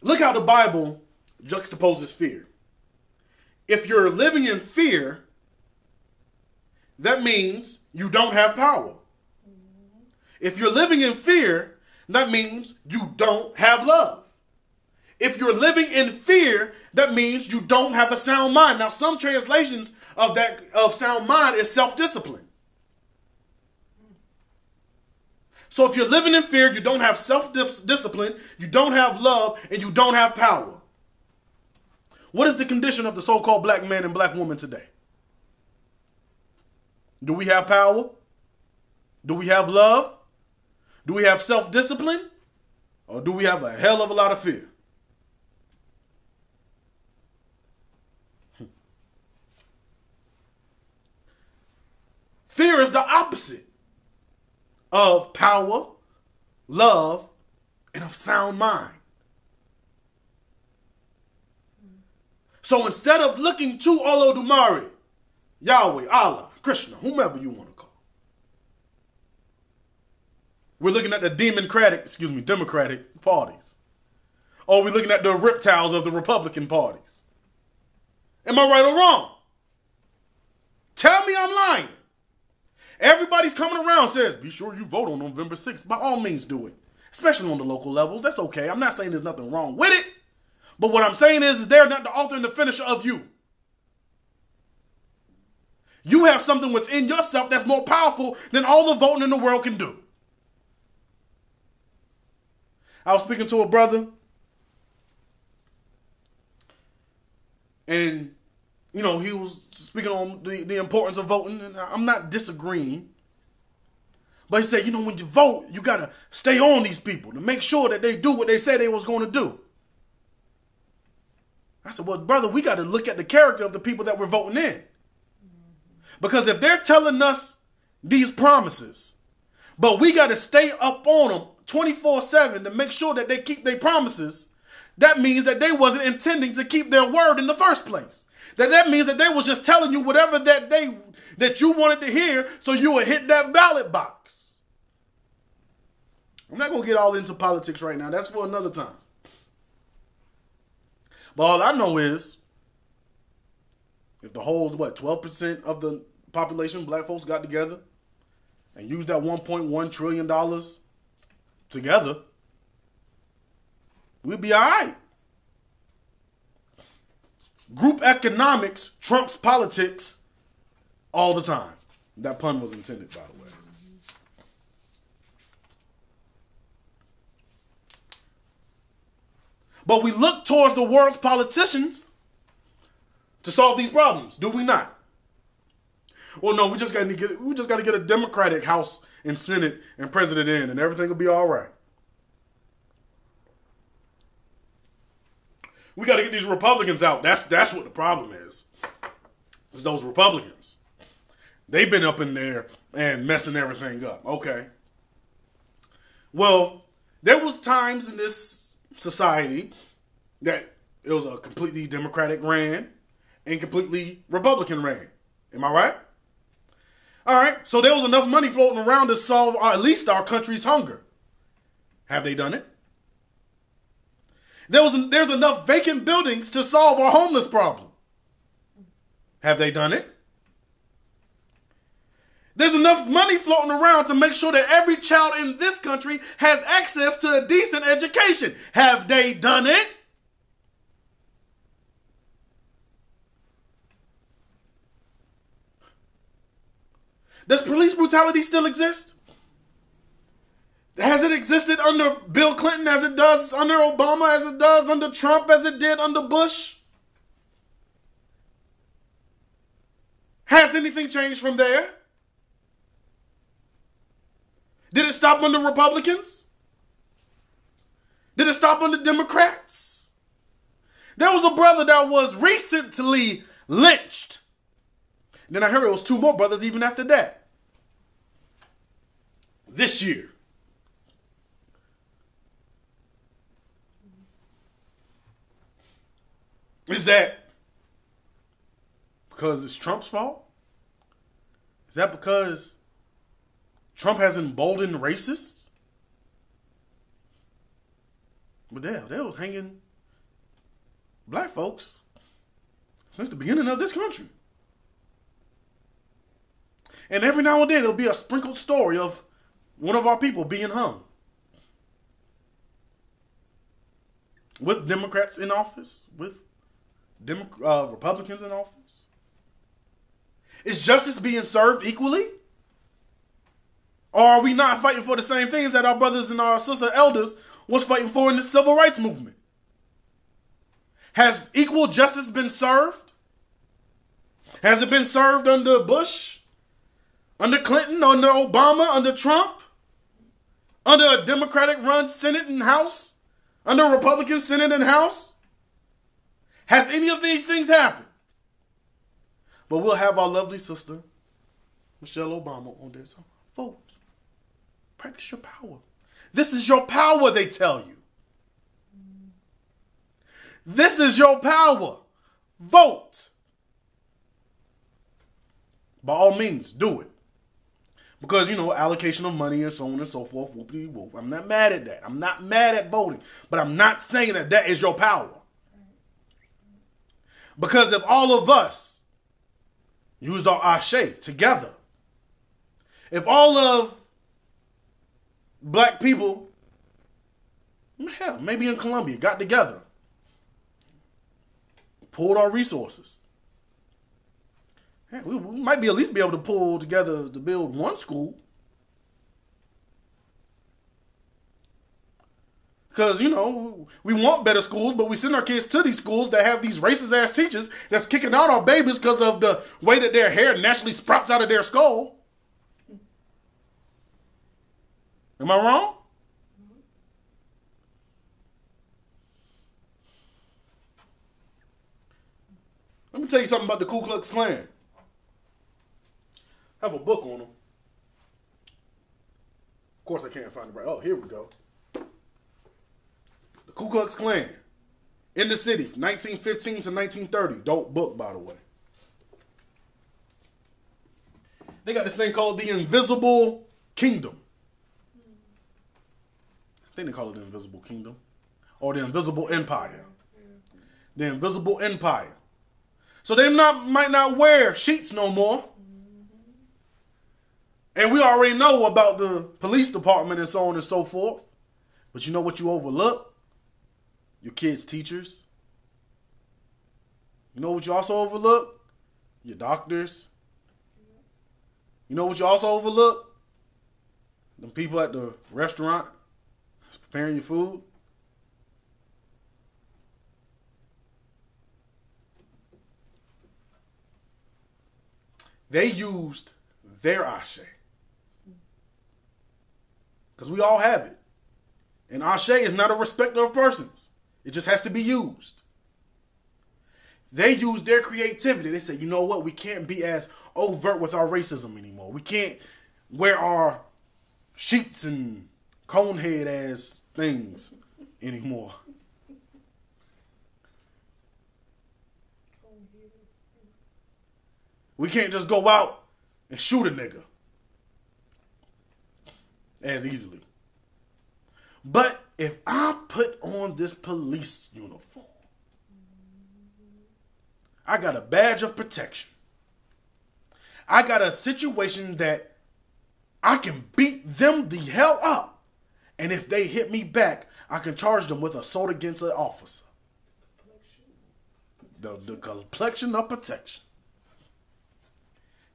Look how the Bible juxtaposes fear. If you're living in fear, that means you don't have power. If you're living in fear, that means you don't have love. If you're living in fear, that means you don't have a sound mind. Now, some translations of that of sound mind is self-discipline. So if you're living in fear, you don't have self-discipline, you don't have love, and you don't have power. What is the condition of the so-called black man and black woman today? Do we have power? Do we have love? Do we have self-discipline? Or do we have a hell of a lot of fear? Hmm. Fear is the opposite of power, love, and of sound mind. So instead of looking to Olodumare, Yahweh, Allah, Krishna, whomever you want to call, we're looking at the democratic, excuse me, democratic parties. Or we're looking at the reptiles of the Republican parties. Am I right or wrong? Tell me I'm lying. Everybody's coming around says, be sure you vote on November 6th. By all means, do it. Especially on the local levels. That's okay. I'm not saying there's nothing wrong with it. But what I'm saying is, is they're not the author and the finisher of you. You have something within yourself that's more powerful than all the voting in the world can do. I was speaking to a brother, and you know, he was speaking on the, the importance of voting, and I'm not disagreeing. But he said, you know, when you vote, you gotta stay on these people to make sure that they do what they said they was going to do. I said, well, brother, we got to look at the character of the people that we're voting in. Because if they're telling us these promises, but we got to stay up on them 24 7 to make sure that they keep their promises, that means that they wasn't intending to keep their word in the first place. That that means that they was just telling you whatever that they that you wanted to hear so you would hit that ballot box. I'm not going to get all into politics right now. That's for another time. But all I know is if the whole, what, 12% of the population, black folks, got together and used that $1.1 trillion together, we'd be all right. Group economics trumps politics all the time. That pun was intended, by the way. But we look towards the world's politicians to solve these problems, do we not? Well, no, we just got to get we just got to get a Democratic House and Senate and President in, and everything will be all right. We got to get these Republicans out. That's that's what the problem is. It's those Republicans. They've been up in there and messing everything up. Okay. Well, there was times in this society that it was a completely Democratic ran and completely Republican ran. Am I right? All right. So there was enough money floating around to solve our, at least our country's hunger. Have they done it? There was there's enough vacant buildings to solve our homeless problem. Have they done it? There's enough money floating around to make sure that every child in this country has access to a decent education. Have they done it? Does police brutality still exist? Has it existed under Bill Clinton as it does under Obama, as it does under Trump, as it did under Bush? Has anything changed from there? Did it stop under Republicans? Did it stop under Democrats? There was a brother that was recently lynched. Then I heard it was two more brothers even after that. This year. Is that because it's Trump's fault? Is that because Trump has emboldened racists. But they, they was hanging black folks since the beginning of this country. And every now and then there'll be a sprinkled story of one of our people being hung. With Democrats in office, with Demo- uh, Republicans in office. Is justice being served equally? Or are we not fighting for the same things that our brothers and our sister elders was fighting for in the civil rights movement? Has equal justice been served? Has it been served under Bush, under Clinton, under Obama, under Trump, under a Democratic run Senate and House, under a Republican Senate and House? Has any of these things happened? But we'll have our lovely sister, Michelle Obama, on this vote. Practice your power. This is your power, they tell you. This is your power. Vote. By all means, do it. Because, you know, allocation of money and so on and so forth. I'm not mad at that. I'm not mad at voting. But I'm not saying that that is your power. Because if all of us used our ashe together, if all of black people, hell, maybe in Colombia, got together, pulled our resources, we, we might be at least be able to pull together to build one school. Because, you know, we want better schools, but we send our kids to these schools that have these racist ass teachers that's kicking out our babies because of the way that their hair naturally sprouts out of their skull. Am I wrong? Let me tell you something about the Ku Klux Klan. I have a book on them. Of course, I can't find it right. Oh, here we go. Ku Klux Klan in the city, 1915 to 1930. Dope book, by the way. They got this thing called the Invisible Kingdom. I think they call it the Invisible Kingdom or the Invisible Empire. The Invisible Empire. So they not might not wear sheets no more. And we already know about the police department and so on and so forth. But you know what you overlook? Your kids' teachers. You know what you also overlook? Your doctors. You know what you also overlook? The people at the restaurant that's preparing your food. They used their ashe. Because we all have it. And ashe is not a respecter of persons. It just has to be used. They use their creativity. They say, you know what? We can't be as overt with our racism anymore. We can't wear our sheets and conehead as things anymore. We can't just go out and shoot a nigga as easily. But if I put on this police uniform, I got a badge of protection. I got a situation that I can beat them the hell up. And if they hit me back, I can charge them with assault against an officer. The, the complexion of protection.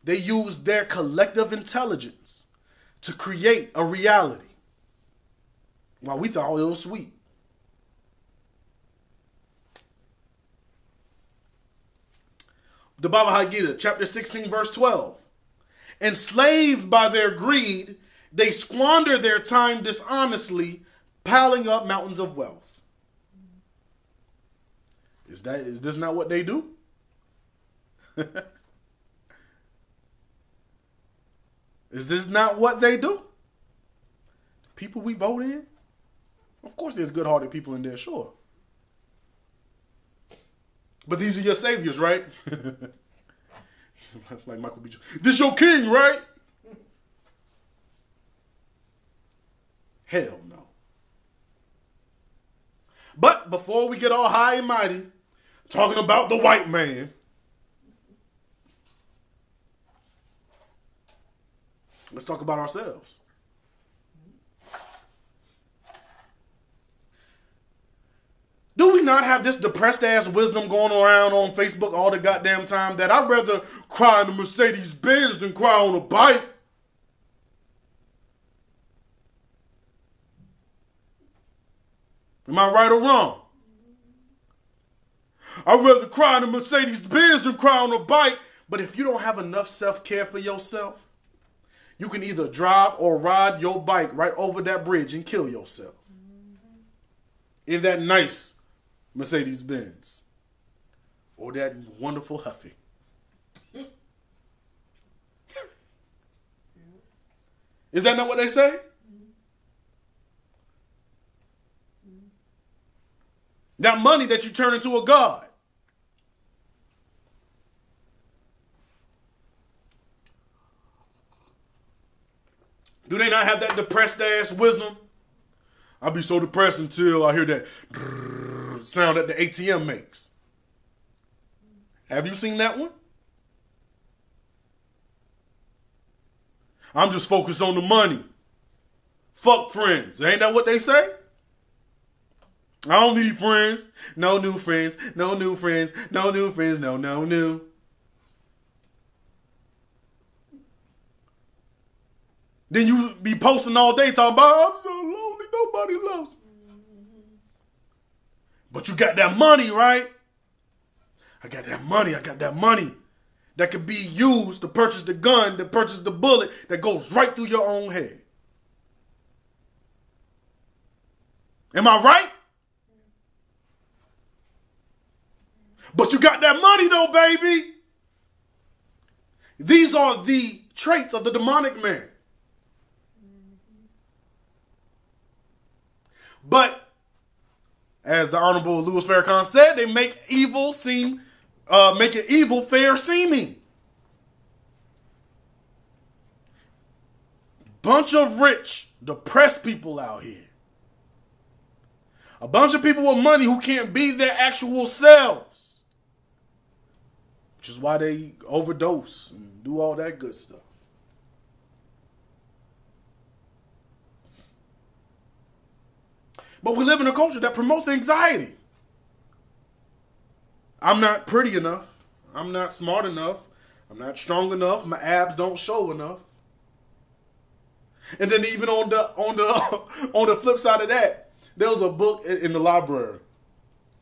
They use their collective intelligence to create a reality. While we thought it was sweet. The Bhagavad Gita, chapter 16, verse 12. Enslaved by their greed, they squander their time dishonestly, piling up mountains of wealth. Is that is this not what they do? Is this not what they do? People we vote in? Of course, there's good hearted people in there, sure. But these are your saviors, right? like Michael B. This your king, right? Hell no. But before we get all high and mighty, talking about the white man, Let's talk about ourselves. Do we not have this depressed ass wisdom going around on Facebook all the goddamn time that I'd rather cry in a Mercedes Benz than cry on a bike? Am I right or wrong? I'd rather cry in a Mercedes Benz than cry on a bike. But if you don't have enough self care for yourself, you can either drive or ride your bike right over that bridge and kill yourself. In that nice Mercedes Benz or oh, that wonderful Huffy. Is that not what they say? That money that you turn into a god. Do they not have that depressed ass wisdom I'll be so depressed until I hear that sound that the ATM makes. Have you seen that one? I'm just focused on the money. Fuck friends. Ain't that what they say? I don't need friends. No new friends. No new friends. No new friends. No, no, new. Then you be posting all day talking about, I'm so lonely, nobody loves me. But you got that money, right? I got that money, I got that money that could be used to purchase the gun, to purchase the bullet that goes right through your own head. Am I right? But you got that money though, baby. These are the traits of the demonic man. But as the Honorable Louis Farrakhan said, they make evil seem, uh, make it evil fair seeming. Bunch of rich, depressed people out here. A bunch of people with money who can't be their actual selves. Which is why they overdose and do all that good stuff. But we live in a culture that promotes anxiety. I'm not pretty enough. I'm not smart enough. I'm not strong enough. My abs don't show enough. And then even on the on the on the flip side of that, there was a book in the library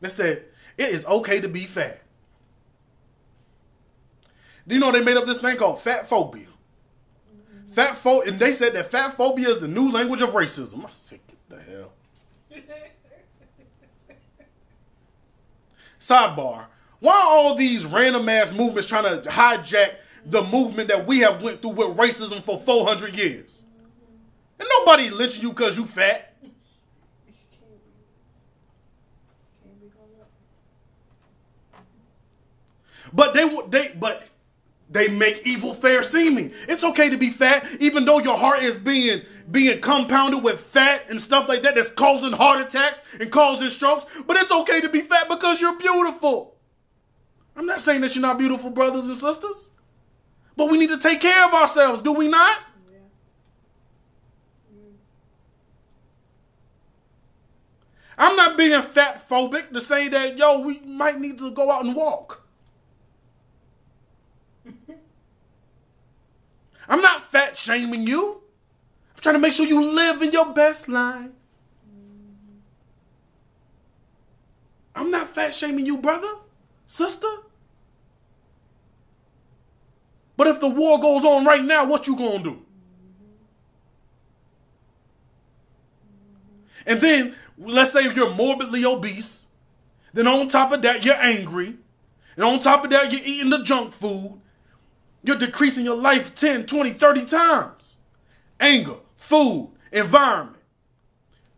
that said it is okay to be fat. Do you know they made up this thing called fat phobia? Fat pho and they said that fat phobia is the new language of racism. I said, get the hell. Sidebar. Why are all these random ass movements trying to hijack the movement that we have went through with racism for 400 years? And nobody lynching you because you fat. But they would they but they make evil fair seeming. It's okay to be fat, even though your heart is being being compounded with fat and stuff like that that's causing heart attacks and causing strokes. But it's okay to be fat because you're beautiful. I'm not saying that you're not beautiful, brothers and sisters. But we need to take care of ourselves, do we not? I'm not being fat phobic to say that, yo, we might need to go out and walk. I'm not fat shaming you. I'm trying to make sure you live in your best life. I'm not fat shaming you, brother, sister. But if the war goes on right now, what you gonna do? And then let's say you're morbidly obese. Then on top of that, you're angry. And on top of that, you're eating the junk food. You're decreasing your life 10, 20, 30 times. Anger, food, environment.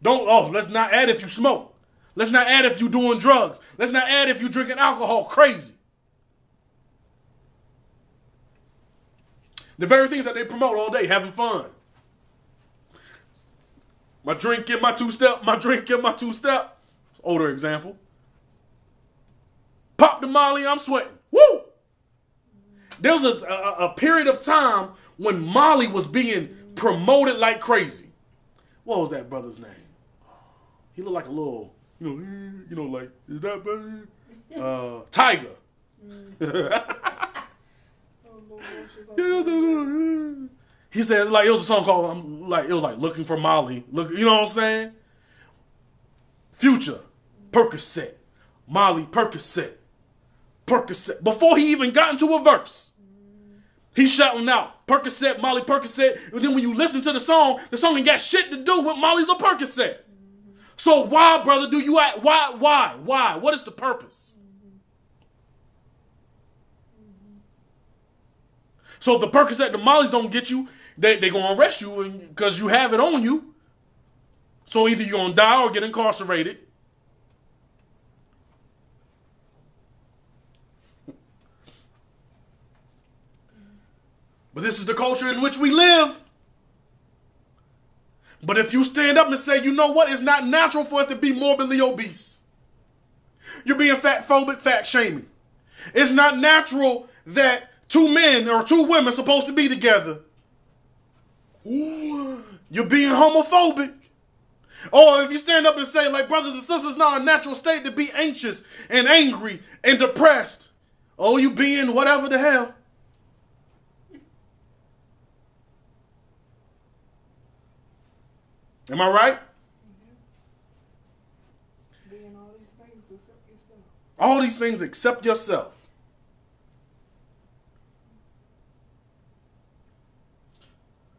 Don't, oh, let's not add if you smoke. Let's not add if you're doing drugs. Let's not add if you're drinking alcohol. Crazy. The very things that they promote all day, having fun. My drink in my two step, my drink in my two step. It's older example. Pop the molly, I'm sweating. Woo! There was a, a, a period of time when Molly was being promoted like crazy. What was that brother's name? He looked like a little, you know, you know, like is that bad? Uh, Tiger. he said like it was a song called um, like it was like looking for Molly. Look, you know what I'm saying? Future, Percocet, Molly Percocet. Percocet before he even got into a verse. He's shouting out Percocet, Molly Percocet. And then when you listen to the song, the song ain't got shit to do with Molly's a Percocet. So why, brother, do you act? Why, why, why? What is the purpose? So if the Percocet, the Molly's don't get you, they they gonna arrest you because you have it on you. So either you're gonna die or get incarcerated. But this is the culture in which we live. But if you stand up and say, you know what, it's not natural for us to be morbidly obese. You're being fat phobic, fat shaming. It's not natural that two men or two women are supposed to be together. You're being homophobic. Or if you stand up and say, like brothers and sisters, it's not a natural state to be anxious and angry and depressed. Oh, you being whatever the hell. Am I right? All these things except yourself. All these things except yourself.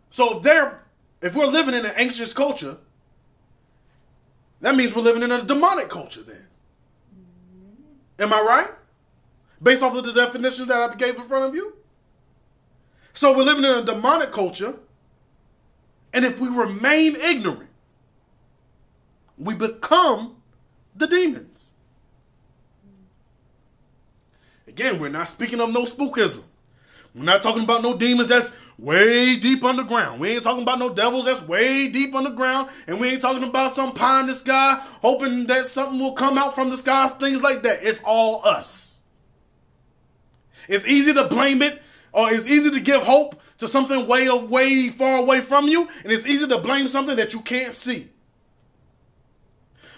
So if they're if we're living in an anxious culture, that means we're living in a demonic culture then. Mm-hmm. Am I right? Based off of the definitions that I gave in front of you? So we're living in a demonic culture and if we remain ignorant, we become the demons. Again, we're not speaking of no spookism. We're not talking about no demons that's way deep underground. We ain't talking about no devils that's way deep underground. And we ain't talking about some pie in the sky hoping that something will come out from the sky, things like that. It's all us. It's easy to blame it or it's easy to give hope to something way, way far away from you, and it's easy to blame something that you can't see.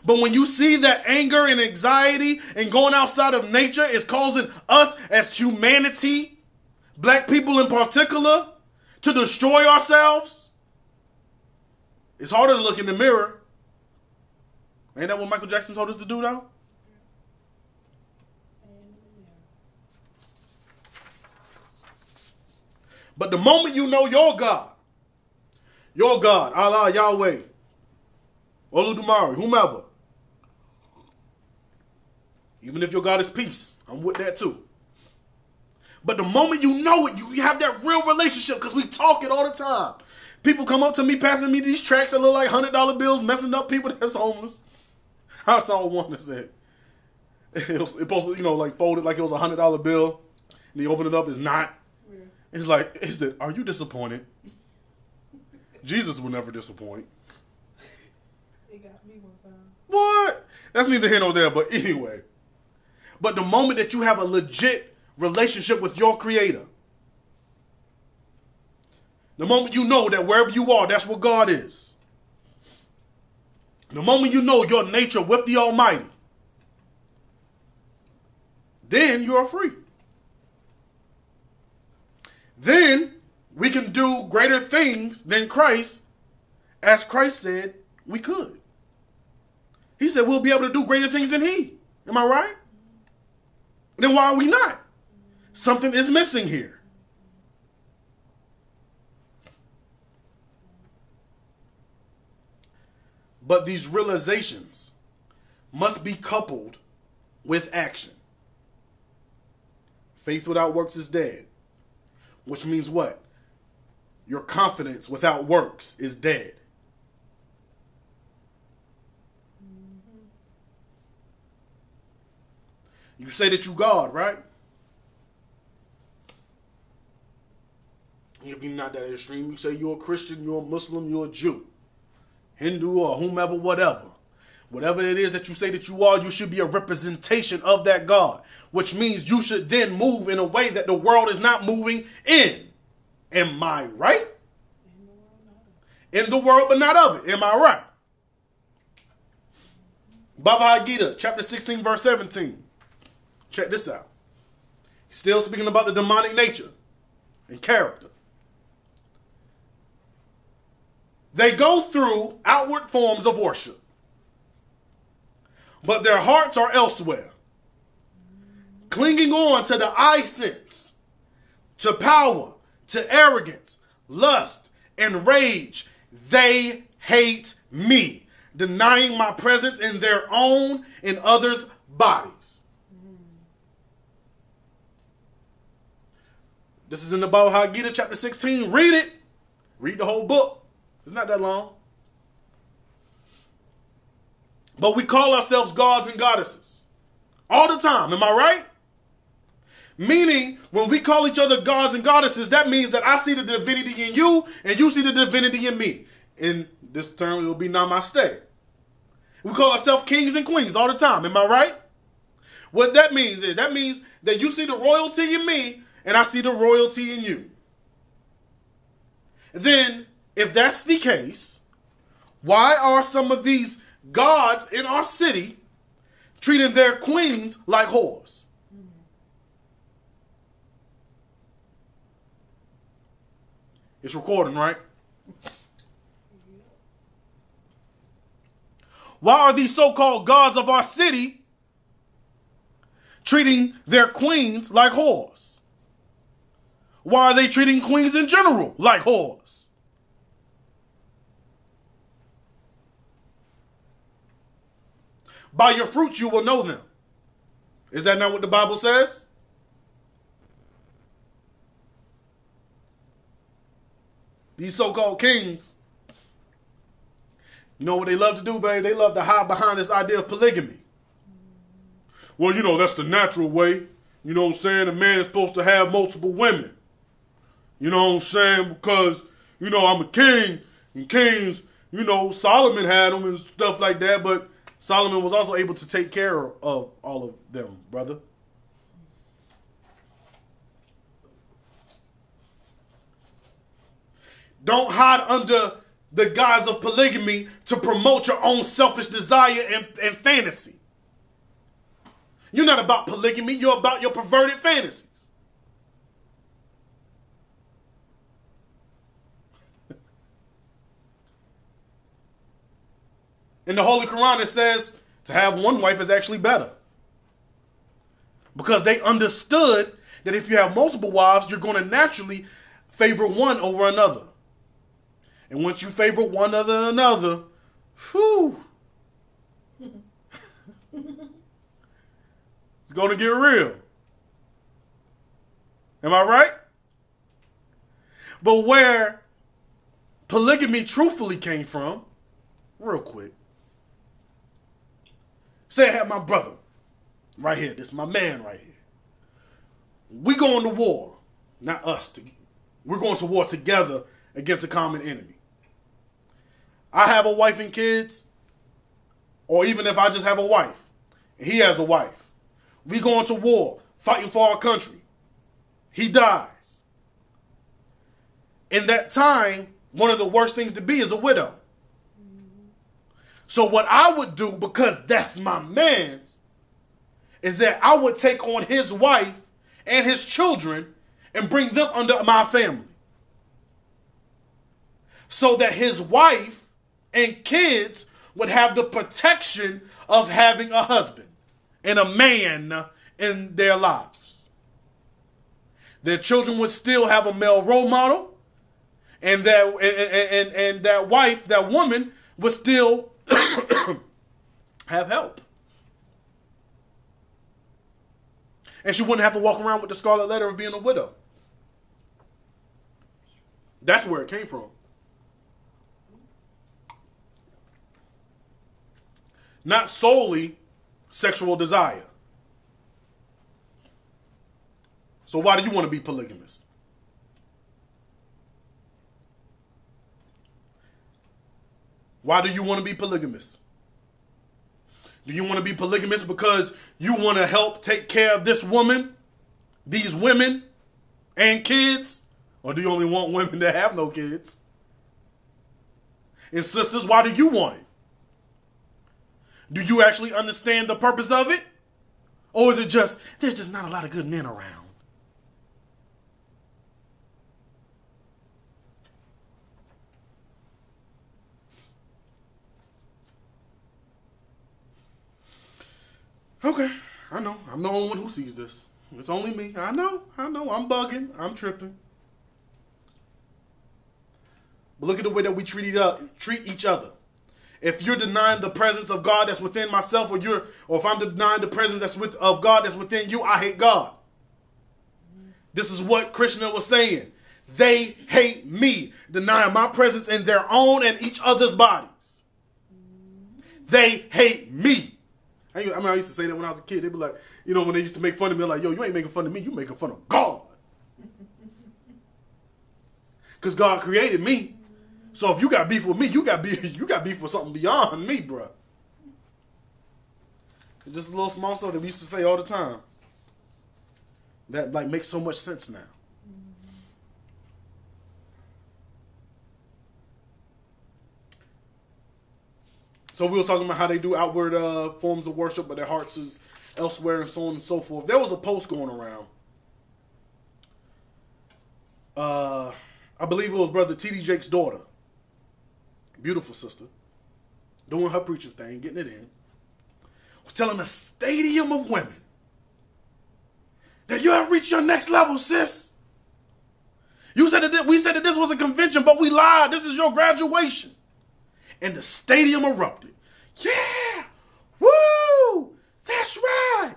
But when you see that anger and anxiety and going outside of nature is causing us as humanity, black people in particular, to destroy ourselves, it's harder to look in the mirror. Ain't that what Michael Jackson told us to do, though? But the moment you know your God, your God, Allah, Yahweh, Olodumare, whomever, even if your God is peace, I'm with that too. But the moment you know it, you have that real relationship because we talk it all the time. People come up to me, passing me these tracks that look like hundred dollar bills, messing up people that's homeless. I saw one that said it was supposed to, you know, like folded like it was a hundred dollar bill, and he opened it up, it's not. It's like, is it? Are you disappointed? Jesus will never disappoint. It got me one time. Uh, what? That's neither here nor there. But anyway, but the moment that you have a legit relationship with your Creator, the moment you know that wherever you are, that's where God is. The moment you know your nature with the Almighty, then you are free. Then we can do greater things than Christ, as Christ said we could. He said we'll be able to do greater things than He. Am I right? Then why are we not? Something is missing here. But these realizations must be coupled with action. Faith without works is dead. Which means what? Your confidence without works is dead. Mm-hmm. You say that you God, right? If you're not that extreme, you say you're a Christian, you're a Muslim, you're a Jew, Hindu, or whomever, whatever. Whatever it is that you say that you are, you should be a representation of that God, which means you should then move in a way that the world is not moving in. Am I right? In the world, but not of it. Am I right? Bhagavad Gita, chapter 16, verse 17. Check this out. Still speaking about the demonic nature and character. They go through outward forms of worship but their hearts are elsewhere, clinging on to the eye sense, to power, to arrogance, lust, and rage. They hate me, denying my presence in their own and others' bodies. This is in the Bhagavad Gita, chapter 16. Read it. Read the whole book. It's not that long. But we call ourselves gods and goddesses all the time. Am I right? Meaning, when we call each other gods and goddesses, that means that I see the divinity in you and you see the divinity in me. In this term, it will be namaste. We call ourselves kings and queens all the time. Am I right? What that means is that means that you see the royalty in me and I see the royalty in you. Then, if that's the case, why are some of these gods in our city treating their queens like whores? It's recording, right? Why are these so called gods of our city treating their queens like whores? Why are they treating queens in general like whores? By your fruits you will know them. Is that not what the Bible says? These so called kings, you know what they love to do, baby? They love to hide behind this idea of polygamy. Well, you know, that's the natural way. You know what I'm saying? A man is supposed to have multiple women. You know what I'm saying? Because, you know, I'm a king, and kings, you know, Solomon had them and stuff like that, but Solomon was also able to take care of all of them, brother. Don't hide under the guise of polygamy to promote your own selfish desire and, and fantasy. You're not about polygamy, you're about your perverted fantasies. In the Holy Quran, it says to have one wife is actually better. Because they understood that if you have multiple wives, you're going to naturally favor one over another. And once you favor one other than another, whew, it's going to get real. Am I right? But where polygamy truthfully came from, real quick. Say I have my brother right here. This is my man right here. We going to war. Not us. To, we're going to war together against a common enemy. I have a wife and kids, or even if I just have a wife, and he has a wife, we going to war, fighting for our country. He dies. In that time, one of the worst things to be is a widow. So what I would do, because that's my man's, is that I would take on his wife and his children and bring them under my family. So that his wife and kids would have the protection of having a husband and a man in their lives. Their children would still have a male role model, and that and, and, and that wife, that woman, would still have help. And she wouldn't have to walk around with the scarlet letter of being a widow. That's where it came from. not solely sexual desire. So why do you want to be polygamous? Why do you want to be polygamous? Do you want to be polygamous because you want to help take care of this woman, these women, and kids? Or do you only want women to have no kids? And sisters, why do you want it? Do you actually understand the purpose of it? Or is it just, there's just not a lot of good men around? Okay, I know. I'm the only one who sees this. It's only me. I know. I know. I'm bugging. I'm tripping. But look at the way that we uh, treat each other if you're denying the presence of God that's within myself, or you're, or if I'm denying the presence that's with of God that's within you, I hate God. This is what Krishna was saying. They hate me, denying my presence in their own and each other's bodies. They hate me. I, mean, I used to say that when I was a kid. They'd be like, you know, when they used to make fun of me, like, yo, you ain't making fun of me. You making fun of God. Because God created me. So if you got beef with me, you got beef, you got beef with something beyond me, bro. Just a little small stuff that we used to say all the time. That like makes so much sense now. So we were talking about how they do outward uh, forms of worship, but their hearts is elsewhere, and so on and so forth. There was a post going around. Uh, I believe it was brother T.D. Jakes' daughter, beautiful sister, doing her preaching thing, getting it in, was telling a stadium of women that you have reached your next level, sis. You said that we said that this was a convention, but we lied. This is your graduation and the stadium erupted. Yeah! Woo! That's right!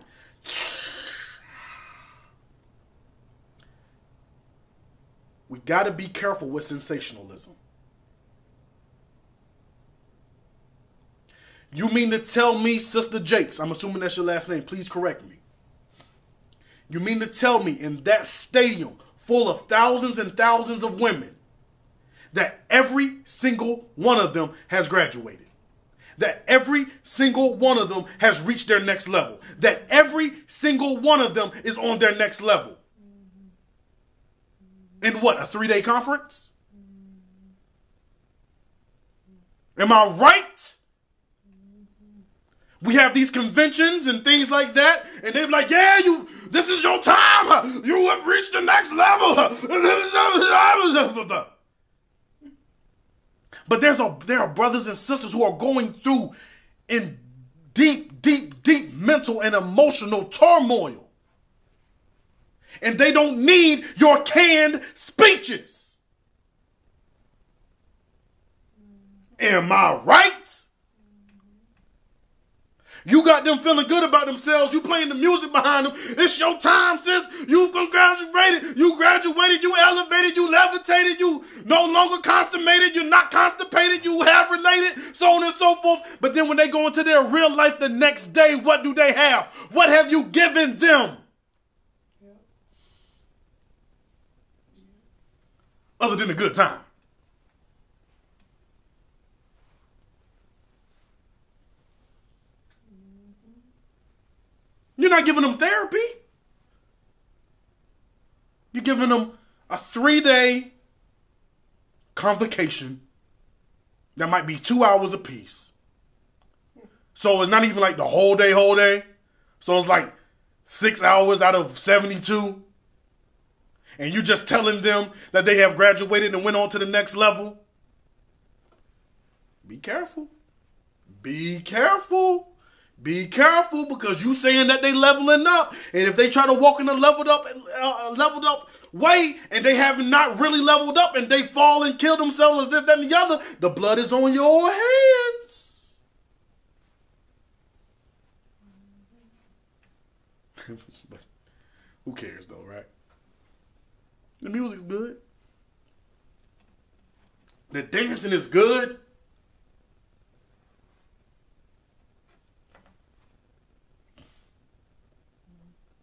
We got to be careful with sensationalism. You mean to tell me, Sister Jakes, I'm assuming that's your last name, please correct me. You mean to tell me in that stadium full of thousands and thousands of women that every single one of them has graduated. That every single one of them has reached their next level. That every single one of them is on their next level. In what, a three day conference? Am I right? We have these conventions and things like that, and they're like, "Yeah, you, this is your time. You have reached the next level." But there's a there are brothers and sisters who are going through in deep, deep, deep mental and emotional turmoil. And they don't need your canned speeches. Am I right? You got them feeling good about themselves. You playing the music behind them. It's your time, sis. You've graduated. You graduated. You elevated. You levitated. You no longer constipated. You're not constipated. You have related. So on and so forth. But then when they go into their real life the next day, what do they have? What have you given them? Other than a good time. You're not giving them therapy. You're giving them a three day convocation that might be two hours apiece. So it's not even like the whole day, whole day. So it's like six hours out of 72. And you're just telling them that they have graduated and went on to the next level. Be careful. Be careful. Be careful because you saying that they leveling up, and if they try to walk in a leveled up, uh, leveled up way, and they have not really leveled up, and they fall and kill themselves, this, that, and the other, the blood is on your hands. but who cares though, right? The music's good. The dancing is good.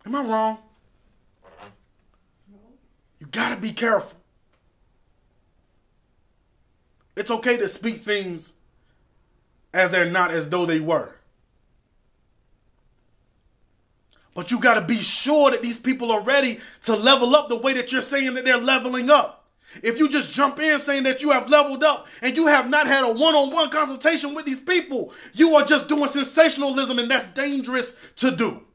Am I wrong? No. You got to be careful. It's okay to speak things as they're not as though they were. But you got to be sure that these people are ready to level up the way that you're saying that they're leveling up. If you just jump in saying that you have leveled up and you have not had a one on one consultation with these people, you are just doing sensationalism and that's dangerous to do.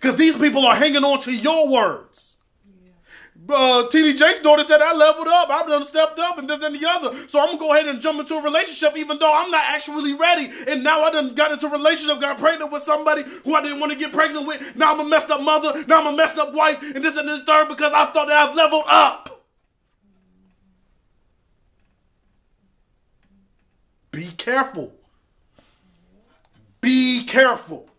Because these people are hanging on to your words. Uh, TD Jakes' daughter said, I leveled up. I've done stepped up and this and the other. So I'm going to go ahead and jump into a relationship even though I'm not actually ready. And now I done got into a relationship, got pregnant with somebody who I didn't want to get pregnant with. Now I'm a messed up mother. Now I'm a messed up wife. And this and the third because I thought that I've leveled up. Be careful. Be careful.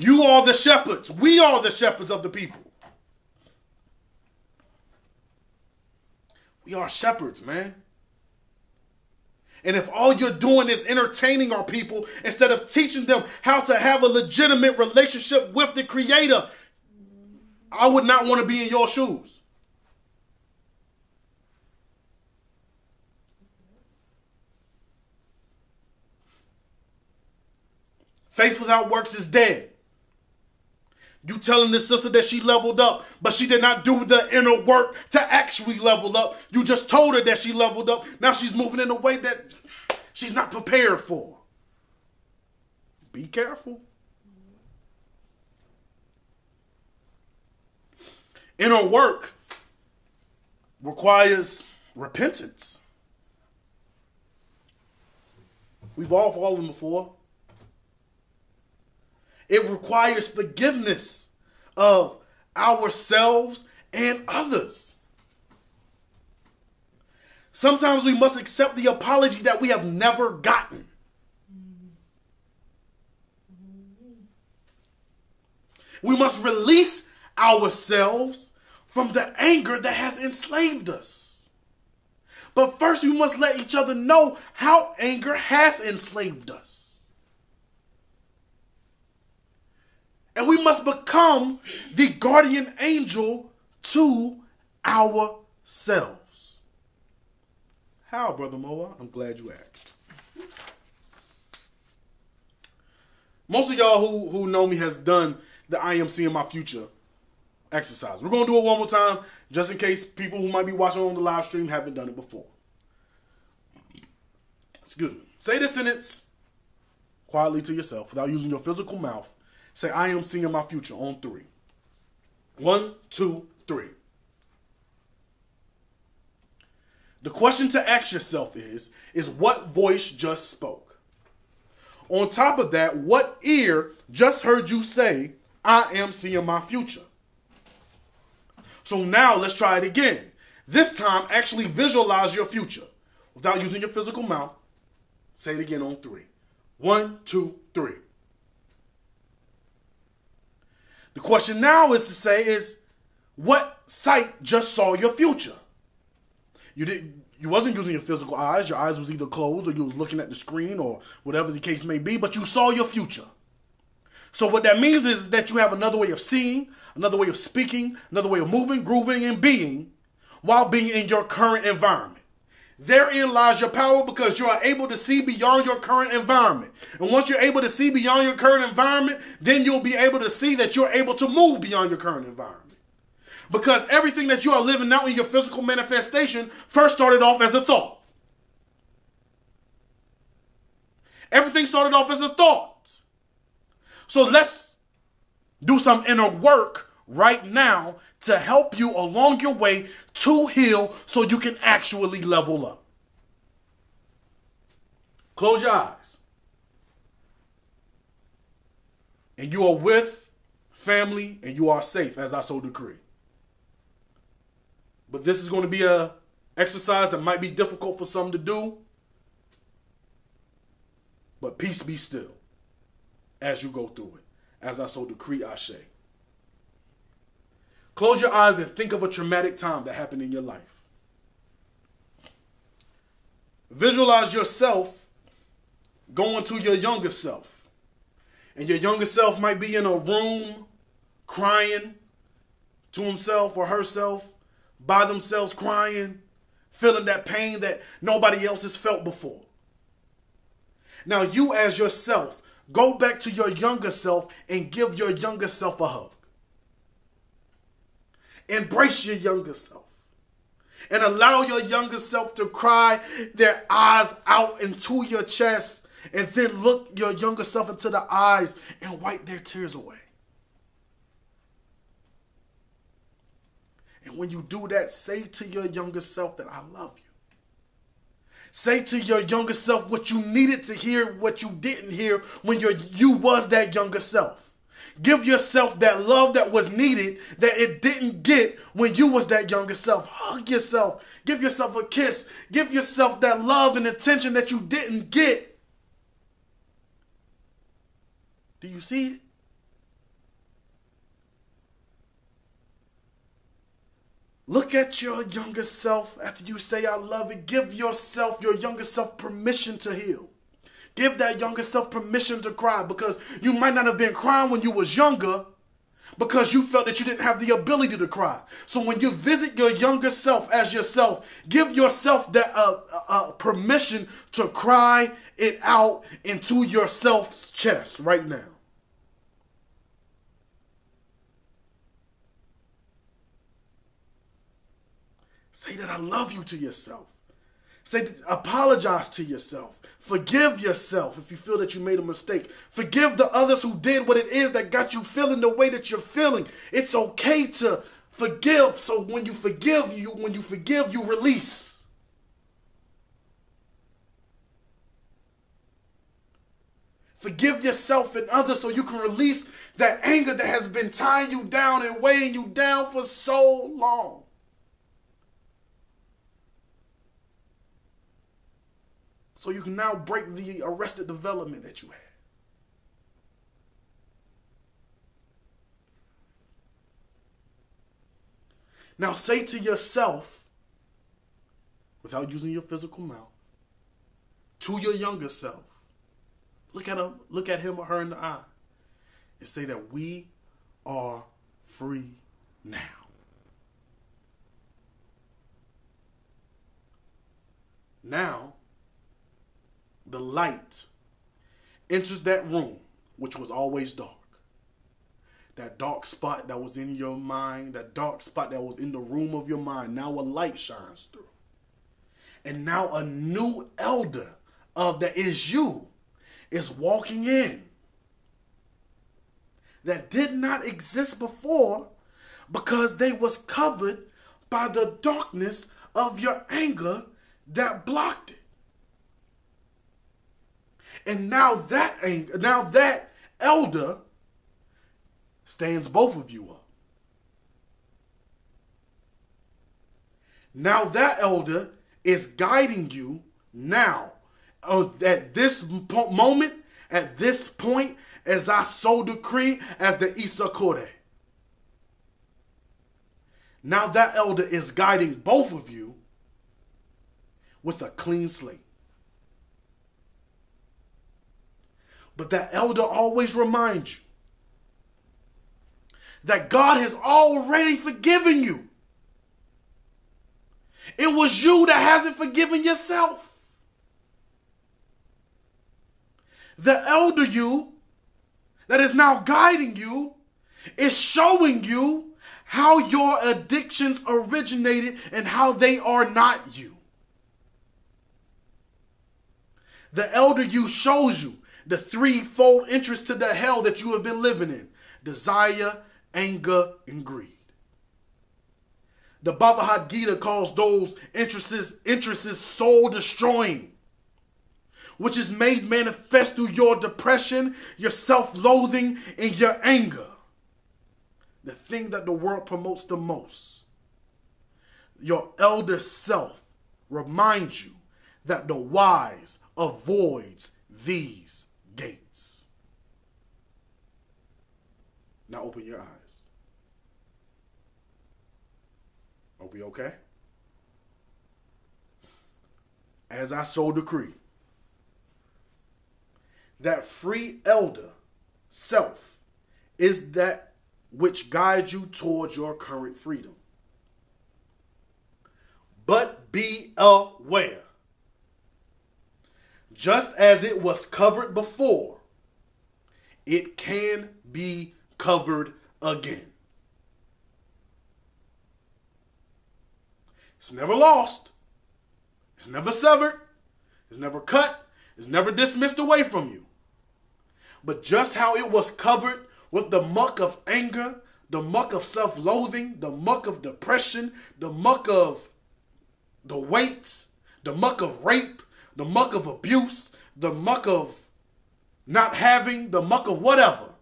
You are the shepherds. We are the shepherds of the people. We are shepherds, man. And if all you're doing is entertaining our people instead of teaching them how to have a legitimate relationship with the Creator, I would not want to be in your shoes. Faith without works is dead. You telling this sister that she leveled up, but she did not do the inner work to actually level up. You just told her that she leveled up. Now she's moving in a way that she's not prepared for. Be careful. Inner work requires repentance. We've all fallen before. It requires forgiveness of ourselves and others. Sometimes we must accept the apology that we have never gotten. We must release ourselves from the anger that has enslaved us. But first, we must let each other know how anger has enslaved us. And we must become the guardian angel to ourselves. How, Brother Mowa? I'm glad you asked. Most of y'all who, who know me has done the I am seeing my future exercise. We're going to do it one more time just in case people who might be watching on the live stream haven't done it before. Excuse me. Say the sentence quietly to yourself without using your physical mouth Say, I am seeing my future on three. One, two, three. The question to ask yourself is, is what voice just spoke? On top of that, what ear just heard you say, I am seeing my future? So now let's try it again. This time, actually visualize your future without using your physical mouth. Say it again on three. One, two, three. The question now is to say is what sight just saw your future? You did you wasn't using your physical eyes. Your eyes was either closed or you was looking at the screen or whatever the case may be, but you saw your future. So what that means is that you have another way of seeing, another way of speaking, another way of moving, grooving, and being while being in your current environment. Therein lies your power because you are able to see beyond your current environment. And once you're able to see beyond your current environment, then you'll be able to see that you're able to move beyond your current environment. Because everything that you are living out in your physical manifestation first started off as a thought. Everything started off as a thought. So let's do some inner work right now to help you along your way to heal so you can actually level up. Close your eyes. And you are with family and you are safe as I so decree. But this is going to be a exercise that might be difficult for some to do. But peace be still as you go through it. As I so decree, Ashe. Close your eyes and think of a traumatic time that happened in your life. Visualize yourself going to your younger self. And your younger self might be in a room crying to himself or herself, by themselves crying, feeling that pain that nobody else has felt before. Now, you as yourself, go back to your younger self and give your younger self a hug. Embrace your younger self and allow your younger self to cry their eyes out into your chest and then look your younger self into the eyes and wipe their tears away. And when you do that, say to your younger self that I love you. Say to your younger self what you needed to hear, what you didn't hear when you you was that younger self. Give yourself that love that was needed that it didn't get when you was that younger self. Hug yourself. Give yourself a kiss. Give yourself that love and attention that you didn't get. Do you see it? Look at your younger self after you say, I love it. Give yourself, your younger self, permission to heal. Give that younger self permission to cry because you might not have been crying when you was younger because you felt that you didn't have the ability to cry. So when you visit your younger self as yourself, give yourself that uh, uh, uh permission to cry it out into yourself's chest right now. Say that I love you to yourself. Say, apologize to yourself. Forgive yourself if you feel that you made a mistake. Forgive the others who did what it is that got you feeling the way that you're feeling. It's okay to forgive. So when you forgive, you when you forgive, you release. Forgive yourself and others so you can release that anger that has been tying you down and weighing you down for so long. So you can now break the arrested development that you had. Now say to yourself, without using your physical mouth, to your younger self, look at him, look at him or her in the eye, and say that we are free now. Now, the light enters that room, which was always dark. That dark spot that was in your mind, that dark spot that was in the room of your mind, now a light shines through. And now a new elder of that is you is walking in. That did not exist before because they was covered by the darkness of your anger that blocked it. And now that now that elder stands both of you up. Now that elder is guiding you now uh, at this moment, at this point, as I so decree as the Isakore. Now that elder is guiding both of you with a clean slate. But that elder always reminds you that God has already forgiven you. It was you that hasn't forgiven yourself. The elder you that is now guiding you is showing you how your addictions originated and how they are not you. The elder you shows you the threefold entrance to the hell that you have been living in desire, anger, and greed. The Bhagavad Gita calls those interests, interests soul destroying, which is made manifest through your depression, your self loathing, and your anger. The thing that the world promotes the most. Your elder self reminds you that the wise avoids these Now open your eyes. Are we okay? As I so decree, that free elder self is that which guides you towards your current freedom. But be aware just as it was covered before, it can be covered again. It's never lost. It's never severed. It's never cut. It's never dismissed away from you. But just how it was covered with the muck of anger, the muck of self loathing, the muck of depression, the muck of the weights, the muck of rape, the muck of abuse, the muck of not having, the muck of whatever.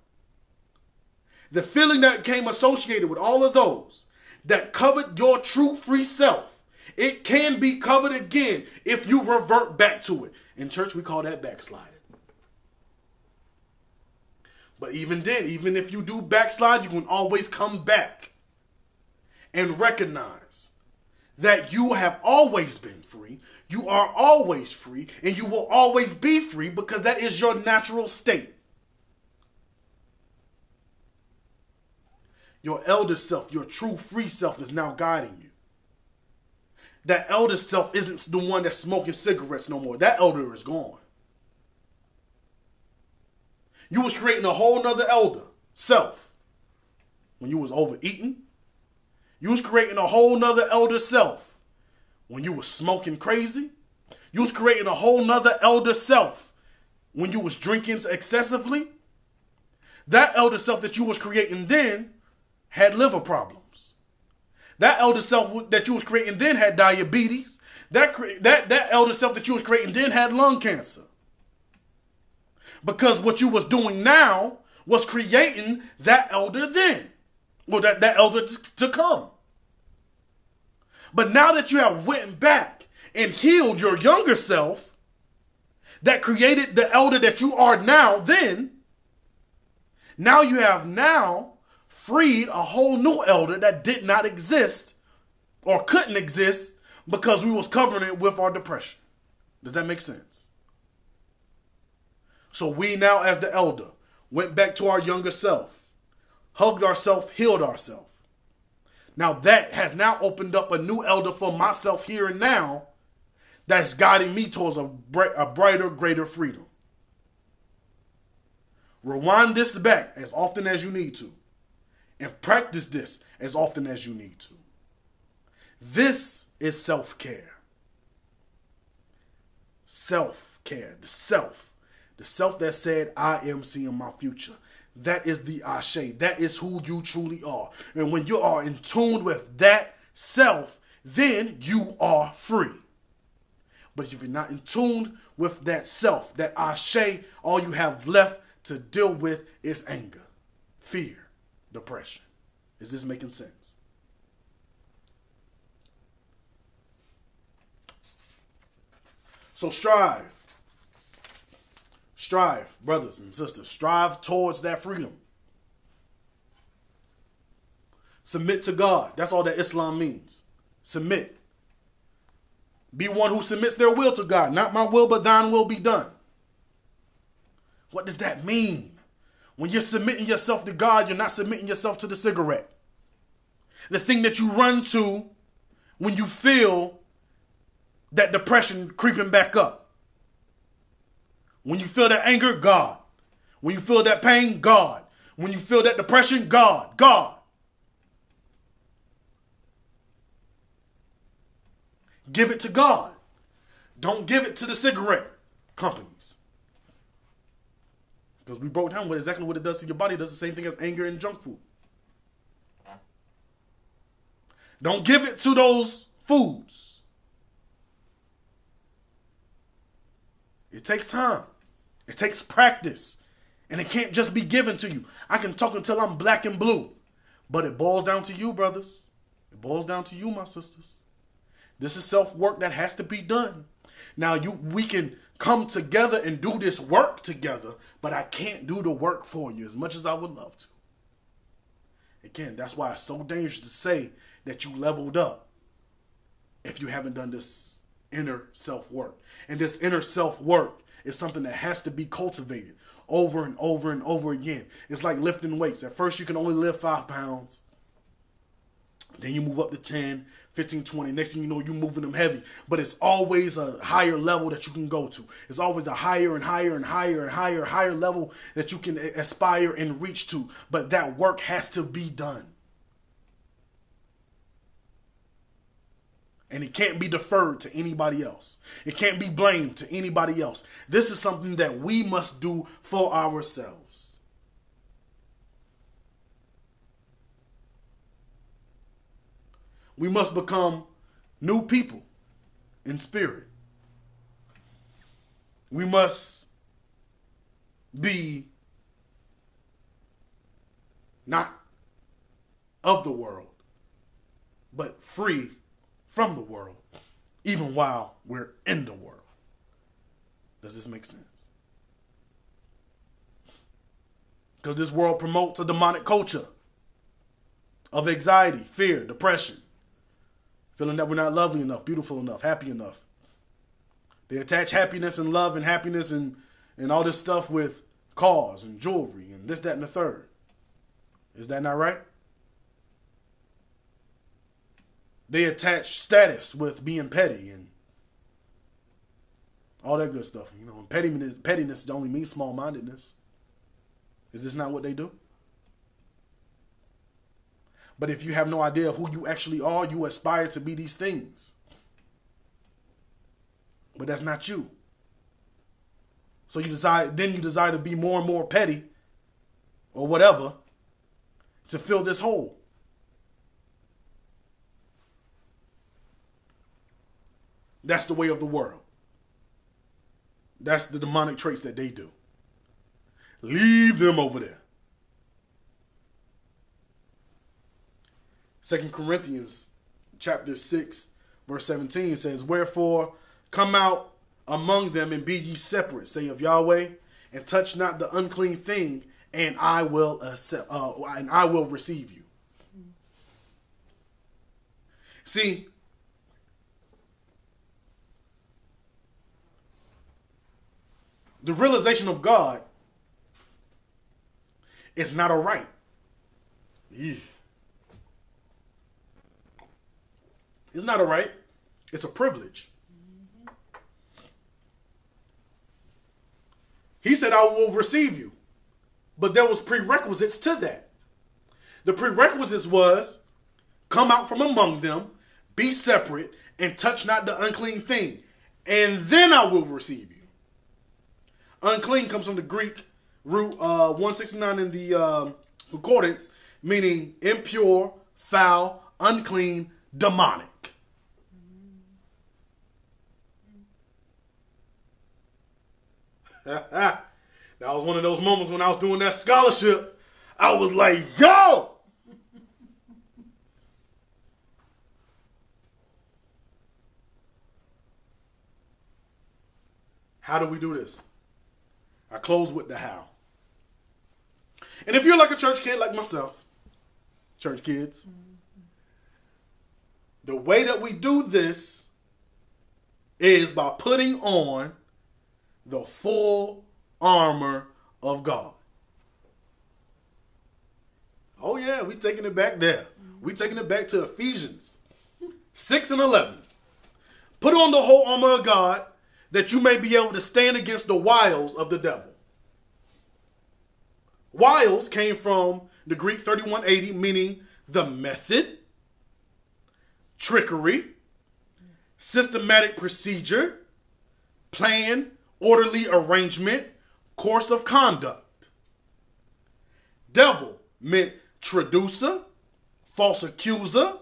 The feeling that came associated with all of those that covered your true free self, it can be covered again if you revert back to it. In church, we call that backsliding. But even then, even if you do backslide, you can always come back and recognize that you have always been free, you are always free, and you will always be free because that is your natural state. Your elder self, your true free self, is now guiding you. That elder self isn't the one that's smoking cigarettes no more. That elder is gone. You was creating a whole nother elder self when you was overeating. You was creating a whole nother elder self when you was smoking crazy. You was creating a whole nother elder self when you was drinking excessively. That elder self that you was creating then had liver problems. That elder self that you was creating then had diabetes. That, that, that elder self that you was creating then had lung cancer. Because what you was doing now was creating that elder then. Or that, that elder to come. But now that you have went back and healed your younger self that created the elder that you are now then, now you have now freed a whole new elder that did not exist or couldn't exist because we was covering it with our depression. Does that make sense? So we now as the elder went back to our younger self, hugged ourselves, healed ourselves. Now that has now opened up a new elder for myself here and now that's guiding me towards a, a brighter, greater freedom. Rewind this back as often as you need to and practice this as often as you need to. This is self care. Self care, the self, the self that said, I am seeing my future. That is the Ashe. That is who you truly are. And when you are in tune with that self, then you are free. But if you're not in tune with that self, that Ashe, all you have left to deal with is anger, fear, depression. Is this making sense? So strive. Strive, brothers and sisters. Strive towards that freedom. Submit to God. That's all that Islam means. Submit. Be one who submits their will to God. Not my will, but thine will be done. What does that mean? When you're submitting yourself to God, you're not submitting yourself to the cigarette. The thing that you run to when you feel that depression creeping back up. When you feel that anger, God. When you feel that pain, God. When you feel that depression, God. God. Give it to God. Don't give it to the cigarette companies. Because we broke down what exactly what it does to your body. It does the same thing as anger and junk food. Don't give it to those foods. It takes time. It takes practice. And it can't just be given to you. I can talk until I'm black and blue. But it boils down to you, brothers. It boils down to you, my sisters. This is self-work that has to be done. Now you we can come together and do this work together, but I can't do the work for you as much as I would love to. Again, that's why it's so dangerous to say that you leveled up if you haven't done this inner self work. And this inner self work is something that has to be cultivated over and over and over again. It's like lifting weights. At first, you can only lift five pounds. Then you move up to 10, 15, 20. Next thing you know, you're moving them heavy. But it's always a higher level that you can go to. It's always a higher and higher and higher and higher, higher level that you can aspire and reach to. But that work has to be done. And it can't be deferred to anybody else. It can't be blamed to anybody else. This is something that we must do for ourselves. We must become new people in spirit. We must be not of the world, but free from the world, even while we're in the world. Does this make sense? Because this world promotes a demonic culture of anxiety, fear, depression, feeling that we're not lovely enough, beautiful enough, happy enough. They attach happiness and love and happiness and, and all this stuff with cars and jewelry and this, that, and the third. Is that not right? They attach status with being petty and all that good stuff. You know, pettiness, pettiness only means small mindedness. Is this not what they do? But if you have no idea of who you actually are, you aspire to be these things. But that's not you. So you decide, then you desire to be more and more petty or whatever to fill this hole. That's the way of the world. That's the demonic traits that they do. Leave them over there. Second Corinthians chapter 6, verse 17 says, Wherefore come out among them and be ye separate, say of Yahweh, and touch not the unclean thing, and I will accept, uh, and I will receive you. See, the realization of God is not a right. It's not a right. It's a privilege. He said, I will receive you. But there was prerequisites to that. The prerequisites was come out from among them, be separate, and touch not the unclean thing, and then I will receive you. Unclean comes from the Greek root uh, 169 in the uh, concordance, meaning impure, foul, unclean, demonic. that was one of those moments when I was doing that scholarship. I was like, yo! How do we do this? I close with the how. And if you're like a church kid like myself, church kids, the way that we do this is by putting on the full armor of God. Oh yeah, we taking it back there. We taking it back to Ephesians 6 and 11. Put on the whole armor of God that you may be able to stand against the wiles of the devil. Wiles came from the Greek 3180, meaning the method, trickery, systematic procedure, plan, orderly arrangement, course of conduct. Devil meant traducer, false accuser,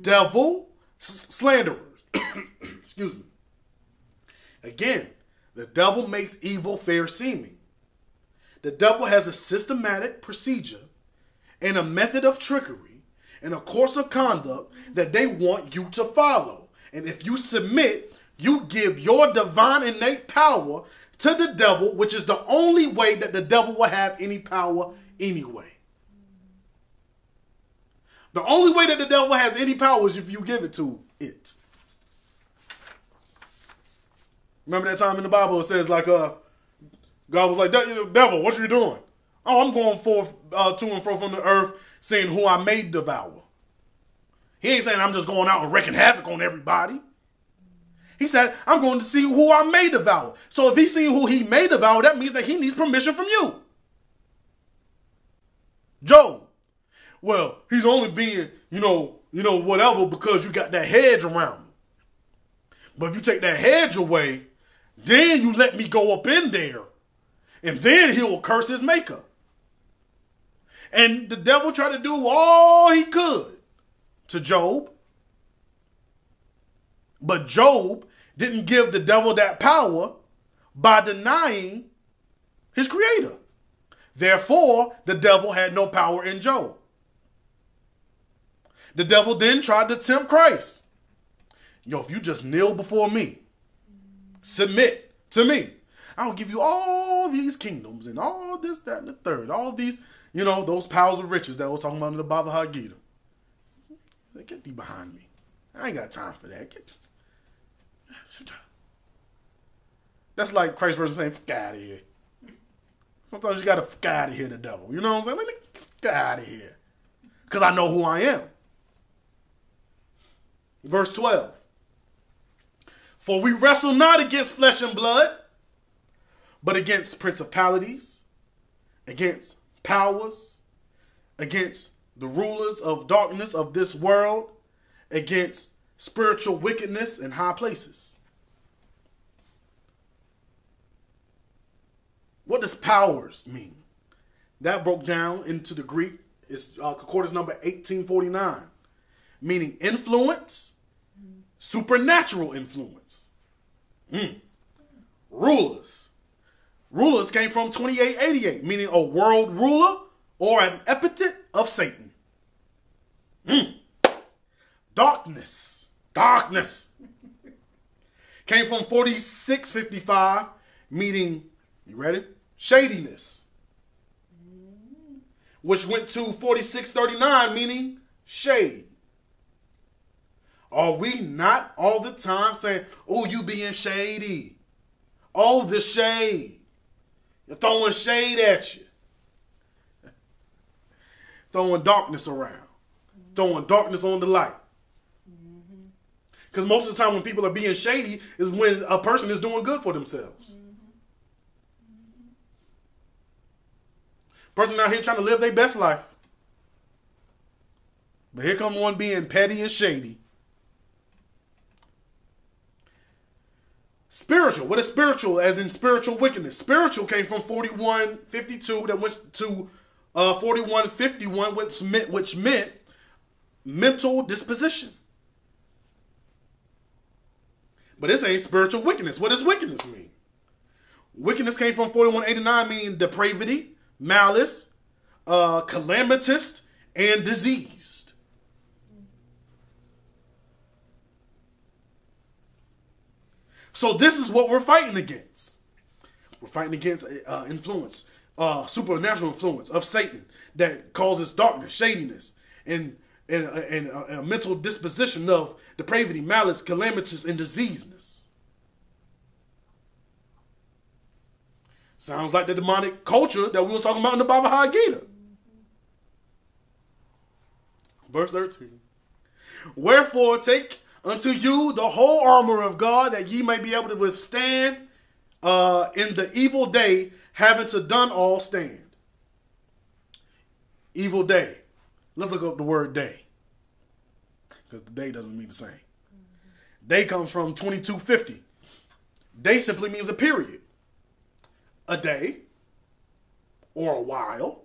devil, slanderer. Excuse me. Again, the devil makes evil fair seeming. The devil has a systematic procedure and a method of trickery and a course of conduct that they want you to follow. And if you submit, you give your divine innate power to the devil, which is the only way that the devil will have any power anyway. The only way that the devil has any power is if you give it to it. Remember that time in the Bible it says like uh God was like, devil, what are you doing? Oh, I'm going forth uh, to and fro from the earth, saying who I may devour. He ain't saying I'm just going out and wreaking havoc on everybody. He said, I'm going to see who I may devour. So if he's seeing who he may devour, that means that he needs permission from you. Job. Well, he's only being, you know, you know, whatever because you got that hedge around him. But if you take that hedge away, then you let me go up in there. And then he'll curse his maker. And the devil tried to do all he could to Job. But Job didn't give the devil that power by denying his creator. Therefore, the devil had no power in Job. The devil then tried to tempt Christ. Yo, if you just kneel before me, submit to me, I'll give you all these kingdoms and all this, that, and the third. All these, you know, those piles of riches that I was talking about in the Bhagavad Gita. Get thee behind me. I ain't got time for that. Get- That's like Christ version saying, "Fuck out of here." Sometimes you gotta fuck out of here, the devil. You know what I'm saying? Like, fuck out of here, because I know who I am. Verse twelve. For we wrestle not against flesh and blood, but against principalities, against powers, against the rulers of darkness of this world, against spiritual wickedness in high places. What does powers mean? That broke down into the Greek. It's uh, concordance number 1849, meaning influence, supernatural influence. Mm. Rulers. Rulers came from 2888, meaning a world ruler or an epithet of Satan. Mm. Darkness. Darkness. Came from 4655, meaning, you ready? Shadiness. Which went to 4639, meaning shade. Are we not all the time saying, oh, you being shady? Oh, the shade. You're throwing shade at you. throwing darkness around. Throwing darkness on the light. Because most of the time when people are being shady is when a person is doing good for themselves. Person out here trying to live their best life. But here come one being petty and shady. Spiritual. What is spiritual? As in spiritual wickedness. Spiritual came from 4152 that went to uh, 4151, which meant, which meant mental disposition. But this ain't spiritual wickedness. What does wickedness mean? Wickedness came from 4189, meaning depravity, malice, uh, calamitous, and diseased. So this is what we're fighting against. We're fighting against uh, influence, uh, supernatural influence of Satan that causes darkness, shadiness, and and, and a, a mental disposition of depravity, malice, calamitous, and diseaseness. Sounds like the demonic culture that we were talking about in the Bhagavad Gita. Verse 13. Wherefore take unto you the whole armor of God that ye may be able to withstand uh, in the evil day, having to done all stand. Evil day. Let's look up the word day. Because the day doesn't mean the same. Day comes from 2250. Day simply means a period. A day, or a while,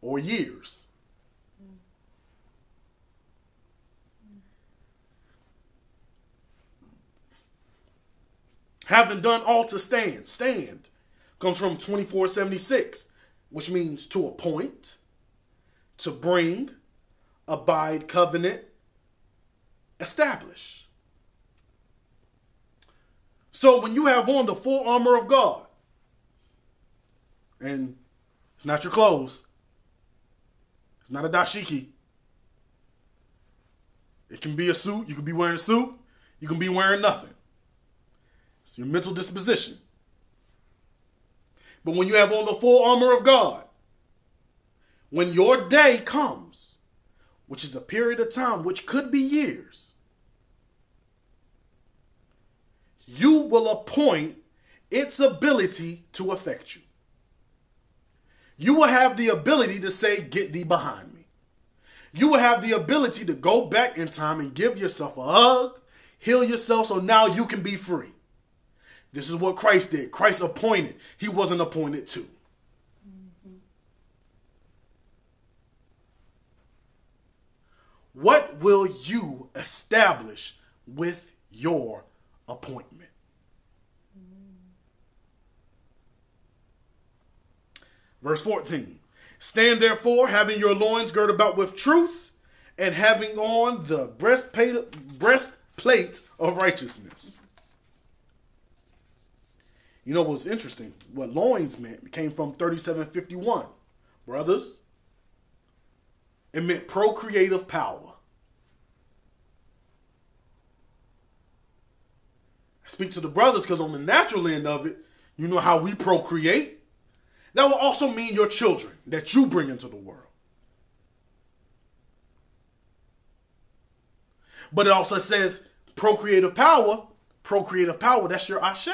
or years. Having done all to stand. Stand comes from 2476, which means to appoint, to bring, abide covenant, establish. So when you have on the full armor of God, and it's not your clothes, it's not a dashiki. It can be a suit. You can be wearing a suit. You can be wearing nothing. It's your mental disposition. But when you have on the full armor of God, when your day comes, which is a period of time, which could be years, you will appoint its ability to affect you. You will have the ability to say, Get thee behind me. You will have the ability to go back in time and give yourself a hug, heal yourself so now you can be free. This is what Christ did. Christ appointed, he wasn't appointed to. What will you establish with your appointment? Verse 14 Stand therefore, having your loins girt about with truth, and having on the breastplate, breastplate of righteousness. You know what's interesting? What loins meant came from 3751. Brothers, it meant procreative power. I speak to the brothers because on the natural end of it, you know how we procreate. That will also mean your children that you bring into the world. But it also says procreative power, procreative power, that's your ashe.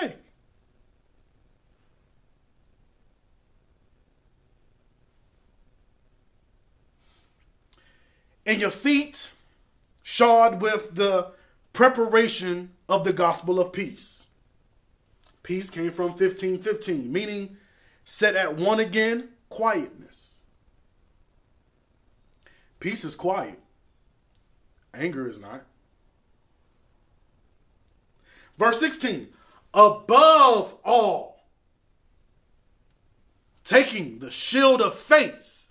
And your feet shod with the preparation of the gospel of peace. Peace came from 1515, meaning set at one again, quietness. Peace is quiet. Anger is not. Verse 16, above all, taking the shield of faith,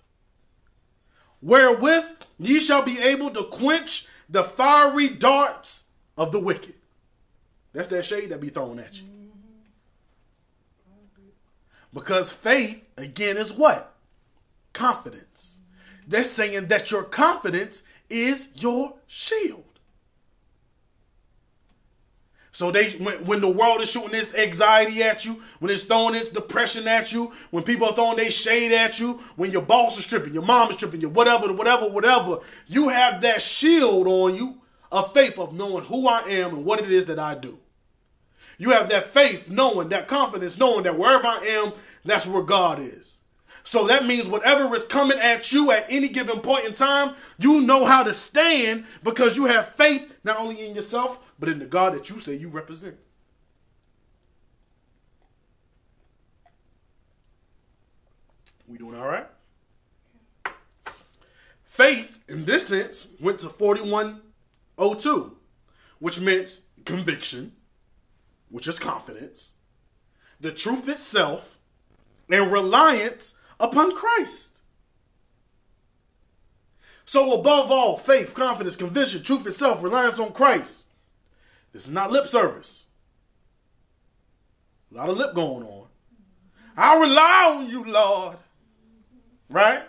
wherewith ye shall be able to quench the fiery darts of the wicked. That's that shade that be thrown at you. Because faith, again, is what? Confidence. They're saying that your confidence is your shield. So they when, when the world is shooting this anxiety at you, when it's throwing its depression at you, when people are throwing their shade at you, when your boss is tripping, your mom is tripping, your whatever, whatever, whatever, you have that shield on you of faith of knowing who I am and what it is that I do. You have that faith, knowing that confidence, knowing that wherever I am, that's where God is. So that means whatever is coming at you at any given point in time, you know how to stand because you have faith not only in yourself, but in the God that you say you represent. We doing all right? Faith, in this sense, went to 4102, which meant conviction, which is confidence, the truth itself, and reliance upon Christ. So, above all, faith, confidence, conviction, truth itself, reliance on Christ. This is not lip service. A lot of lip going on. I rely on you, Lord. Right?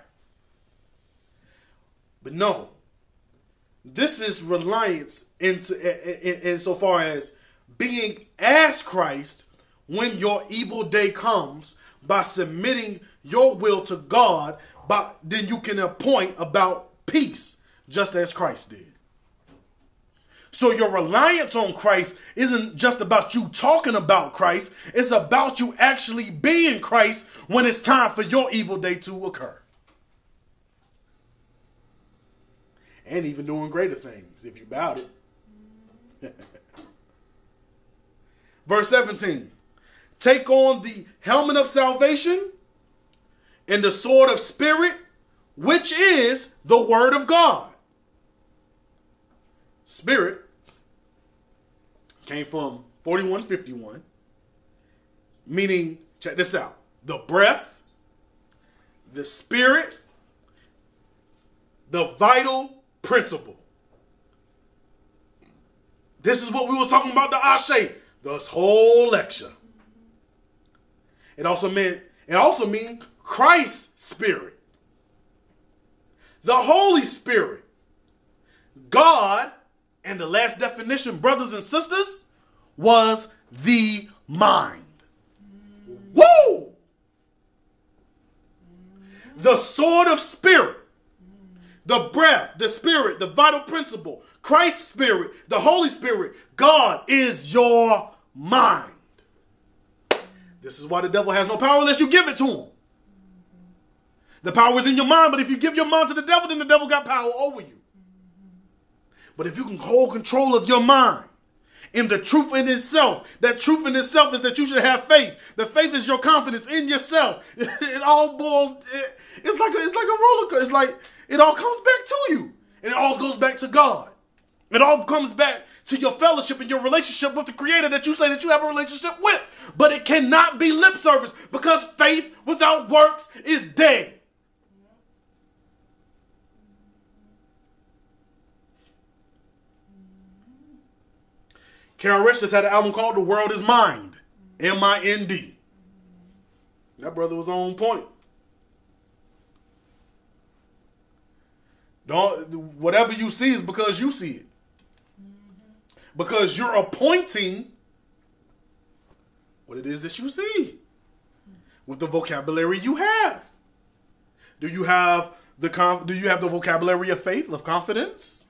But no, this is reliance into in, in, insofar as being as Christ when your evil day comes by submitting your will to God, but then you can appoint about peace, just as Christ did. So your reliance on Christ isn't just about you talking about Christ, it's about you actually being Christ when it's time for your evil day to occur. And even doing greater things if you bout it. Verse 17 Take on the helmet of salvation and the sword of spirit, which is the word of God. Spirit came from 4151, meaning, check this out, the breath, the spirit, the vital principle. This is what we was talking about the Ashe, this whole lecture. It also meant, it also means Christ's spirit. The Holy Spirit. God, and the last definition, brothers and sisters, was the mind. Woo! The sword of spirit, the breath, the spirit, the vital principle, Christ's spirit, the Holy Spirit, God is your mind. This is why the devil has no power unless you give it to him. The power is in your mind, but if you give your mind to the devil, then the devil got power over you. But if you can hold control of your mind in the truth in itself, that truth in itself is that you should have faith. The faith is your confidence in yourself. It all boils. It, it's like a, it's like a roller coaster. It's like it all comes back to you, and it all goes back to God. It all comes back to your fellowship and your relationship with the Creator that you say that you have a relationship with. But it cannot be lip service because faith without works is dead. Carol Rich just had an album called The World Is Mind. M-I-N-D. That brother was on point. Don't whatever you see is because you see it. Because you're appointing what it is that you see, with the vocabulary you have. Do you have the Do you have the vocabulary of faith, of confidence,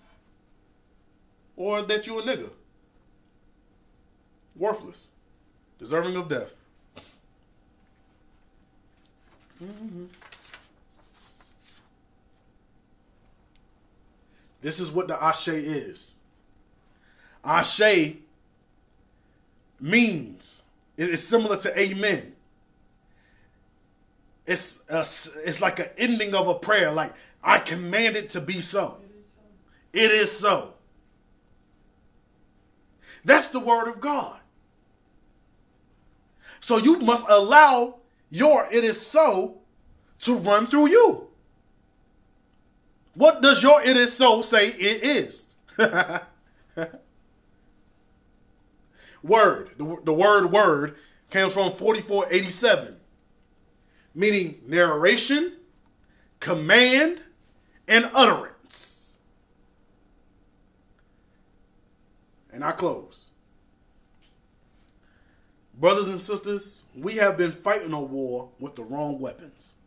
or that you a nigga, worthless, deserving of death? Mm-hmm. This is what the ashe is. Ashe means it's similar to amen. It's a, it's like an ending of a prayer. Like I command it to be so. It is so. That's the word of God. So you must allow your it is so to run through you. What does your it is so say it is? word. The, the word word comes from 4487, meaning narration, command, and utterance. And I close. Brothers and sisters, we have been fighting a war with the wrong weapons.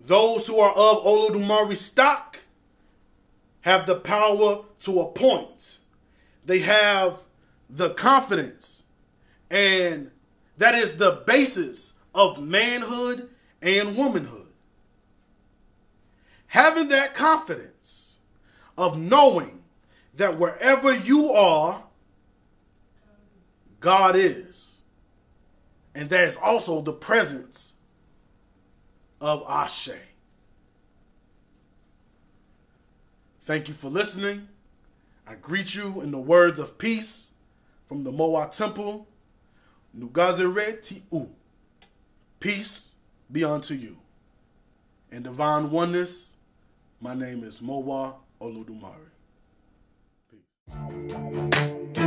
Those who are of Olodumare stock have the power to appoint. They have the confidence. And that is the basis of manhood and womanhood. Having that confidence of knowing that wherever you are, God is. And that is also the presence of Ashe. Thank you for listening. I greet you in the words of peace from the Mowa Temple. Nugazere Tiu. Peace be unto you. In divine oneness, my name is Mowa Olodumare. Peace.